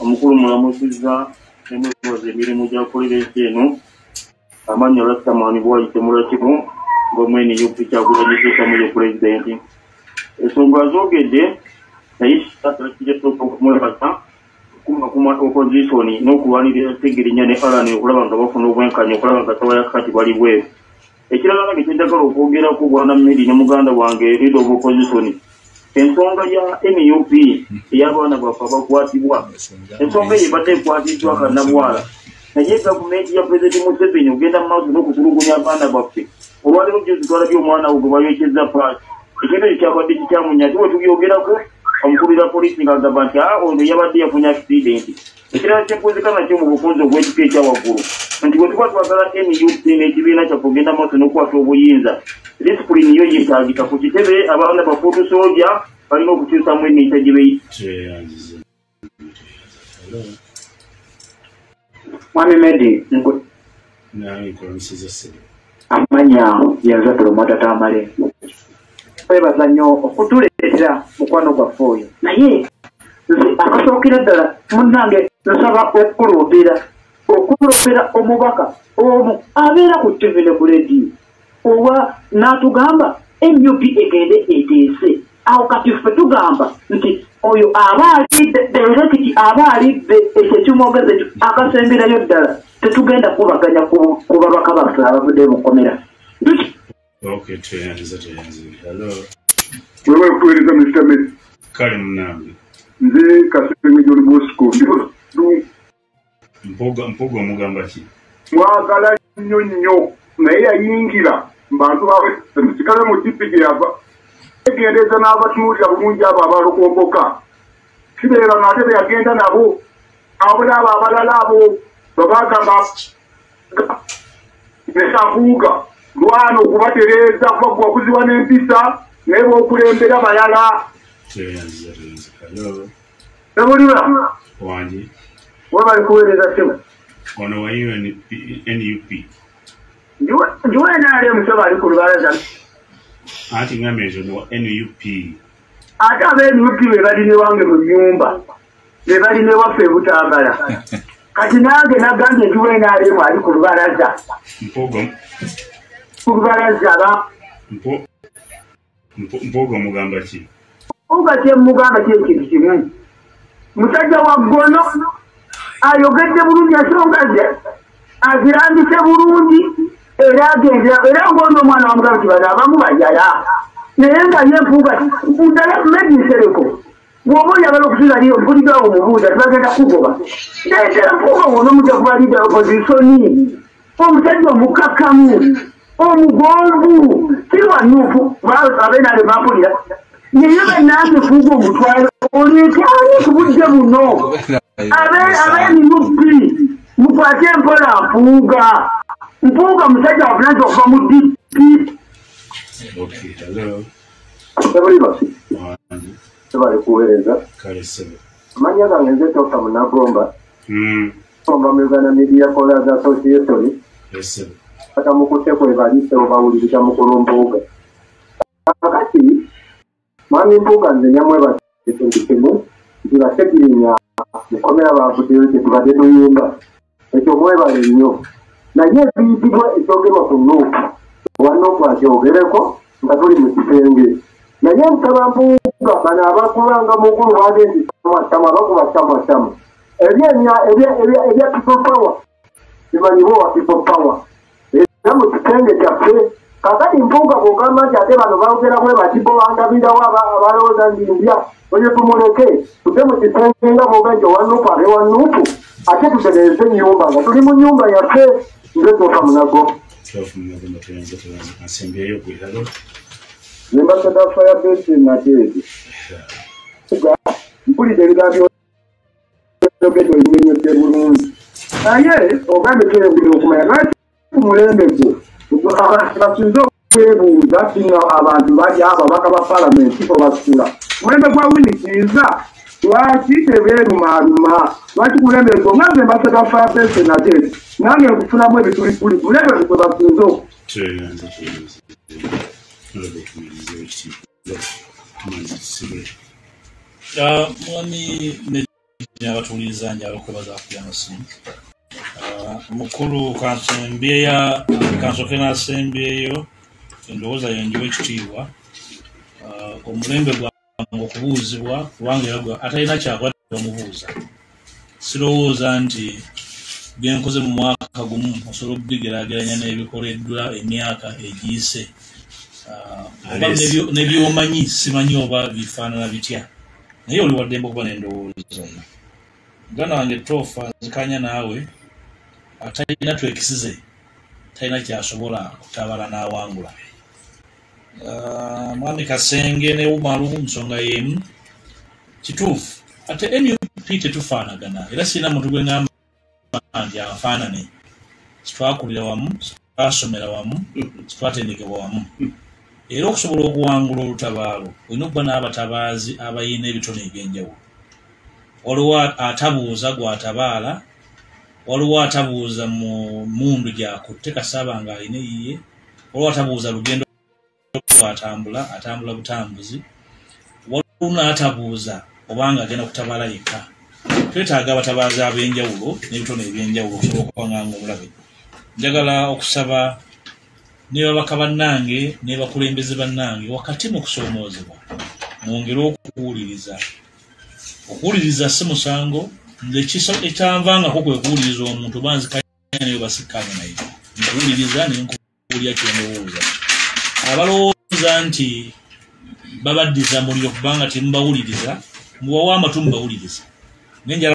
G: Omukulu mulamusiza nemwebaza emirimu gya polirensi eno amannya rastamani bwayite mulakibu ng'omweni yupi kyagulanyizisa mu ye pulezidenti ensonga zoogedde naye kirekiretoka okumwebaza okumakuma opozisoni n'okulwanirira segirinya ne alani okulaba nga bafuna obwenkanya okulaba nga tawa yakati bali bweru. Ekirala nange kyenjagala okwogerako bwana mmiri ne muganda wange leader of opposition. Ensonga ya nup ey'abaana baffe abakwatibwa ensonga eyo ebadde ekwatiddwa kannabwala naye gavumenti ya pulezidenti museveni ogenda mu maaso n'okutulugunya abaana baffe. Olwaliro gyozitwala byomwana wo gwe bayokyeza paaki ekintu ekyo kyabadde kikyamunya ati bwe tubyogerako omukulira polisi ng'agamba nti a ono yabadde yafunye akisidenti ekirala kyenkunzika nakyo mu bufunzi obw'ekika ekyawaggulu nti bwe tuba twagala nup n'ekibiina kyaffe ogenda maaso n'okukwata obuyinza disipulini yo yeetagika ku kitebe abaana bafuutu soja balina okukyusamu emiita gye beyi.
C: Tweyanzize
H: mwami medi ngu-
C: nawe nkulamusiza
H: kwebaza nnyo okutuleetera mukwano gwaffe oyo naye nze akasookera ddala munnange nsaba okulumbira okulumbira omubaka omu abeera ku tivi ne ku rediyo oba n'atugamba nup egende eteese awo kati ffe tugamba nti oyo aba alidde direkiti aba alidde ekyo ekimwogeza ekyo akasemberayo ddala tetugenda kubaganya ku babaka baffe abavudde mukomera Tuki-
C: ok tweyanziza tweyanzize halo
I: wewe kueleza Mr. Messi
C: kale munange
I: nze kasenge John Bosco
C: mpoga mpoga omugamba ki?
I: Mwagala nnyo nnyo naye yayingira mubantu bawe. Musikale mu tipi gye yava egendeeza n'abatunuulira bulungi abo abalokomboka kibeera nate be yagenda nabo. Abula abo abalala abo babagamba nesakuuga lwana okubatereeza kubaggwa okuziba n'empisa naye
C: tweyanziza halo
I: ebulira
C: wange
I: we bali kuweereza simu
C: ono wa UNP nup
I: njiwe naali omusaba ali ku lubalaza.
C: Anti ono wa nup
I: ate abenupi be balina ewange mu nyumba be balina ewaffe ebutambala kati nange nagambye njiwe naalemu ali ku lubalaza ku lubalaza ba
C: mpo- mpo- mpoga omugamba ki?
I: Uga kyemugamba kye kintu kimu musajja wa ggono ayogedde bulungi ensonga ze azirambise bulungi era agendera era ng'ono omwana wamugamba ti bano abamu bajala naye nga yenfuuga ddala medinsereko bw'oba oyagala okusigaliyo mpulidwawo mubuuza tibagenda kugoba. Naye mpuuga wona omujja kuba lida opozisoni omusajja omukakamu omugonvu kirwanuufu abenale bampulira naye bannange fuuga omutwalo oleetyani ku budde buno abeeninupi mukwate empola mpuuga mpuuga musajja wavunaza okuva mu dipi.
C: Ok halo
I: ebulibasi
C: wange
I: tebali kuweereza
C: kale ssebo
I: amanya gange nze toka munagomba
C: Mm,
I: omba mu uganda media collars association.
C: Essebo
I: batamukutte kwebalise obawuliriza mu kulumbuuga kakati mwami mpuuga nze nyamwebaza ekintu kimu nti bategirinya mukomera bavuddeyo kyetubadde tuyimba ekyo mwebale nnyo naye ebiyitibwa ekyogerwa ku nuupu wanuupu akyogereko nga tuli mu kisenge naye nsaba mpuuga bano abakulanga mukulu bagenzi tamatama bakuba tamatama ebyenya ebya people power bimanyibwa wa people power era mu kisenge kyaffe kakati mpuuga bwogamba nti ate bano boogera bwe batibo bandabirawo aba- abalowooza ndimbya oyo tumuleke. Tuve mu kisenge nga bwoga nti owanuupu abe wanuupu ate tutegereze ennyumba nga. Tuli mu nyumba yaffe nze tuuka munago zembasada firebase nateedi mpulidde ebigambo byogedde oyinyonyodde bulungi naye ogambe kyeyongere okumanya mulembe gwo basinze okwebuuza kino abantu bali ababaka ba palamenti obasula mulembe gwa winikiiza lwaki tebeerumaaluma lwaki ku mulembe gwo nga nze mbasada firebase nateedi nange nkufunamu ebitulikuli mulembe gwe basinze oku
B: Ah, mwami abatuwuliriza nti abakwebaza kuya amasimu Ah, mukulu kansembyeya kansoke nasembyeyo endowooza yenjiwa ekitiibwa Ah, omulembe gwange okubuuzibwa kubanga era atalina kyagwa bamubuuza sirowooza nti byenkoze mu mwaka gumu osobola okubigeraageranya n'ebikoleddwa emyaka egiyise.
C: Aleesi.
B: n'ebyo- n'ebyomanyi simanyi oba bifaanana bitya. Naye oli waddembe okuba n'endowooza muganda wange toofa nzikanya naawe atalina twekisize talina kyasobola kutabala n'awangula. Ah, mwami kasenge ne umalu nsonga yemu. Kituufu ate nup tetufaanagana era sirina muntu gwe ngamba nti afaanane sitwakulira wamu sitwasomera wamu sitwatendekebwa wamu. Era okusobola okuwangula olutabaalo olina okuba n'abatabaazi abayina ebitone ebyenjawulo. Waliwo atabuuza gwatabaala waliwo atabuuza mu mundu gyakutte kasaba nga alina eyiye waliwo atabuuza lugendo gwatambula atambula butambuzi. Waliwo n'atabuuza obanga agenda kutabaala yekka twetaaga abatabaazi ab'enjawulo n'ebitone ebyenjawulo okusobola okuba nga nga omulabe. Njagala okusaba ne babaka bannange ne bakulembeze bannange wakati mu kusoomoozebwa mwongere okuwuliriza. Okuwuliriza si musango ekyanvangako kwe kuwuliriza omuntu banzikanya naye basikkanya naye. Nkuwuliriza ne nkuwulira kyendowooza abalowooza nti babaddiza muliro kubanga temubawuliriza mubawa amatu mubawuliriza. Naye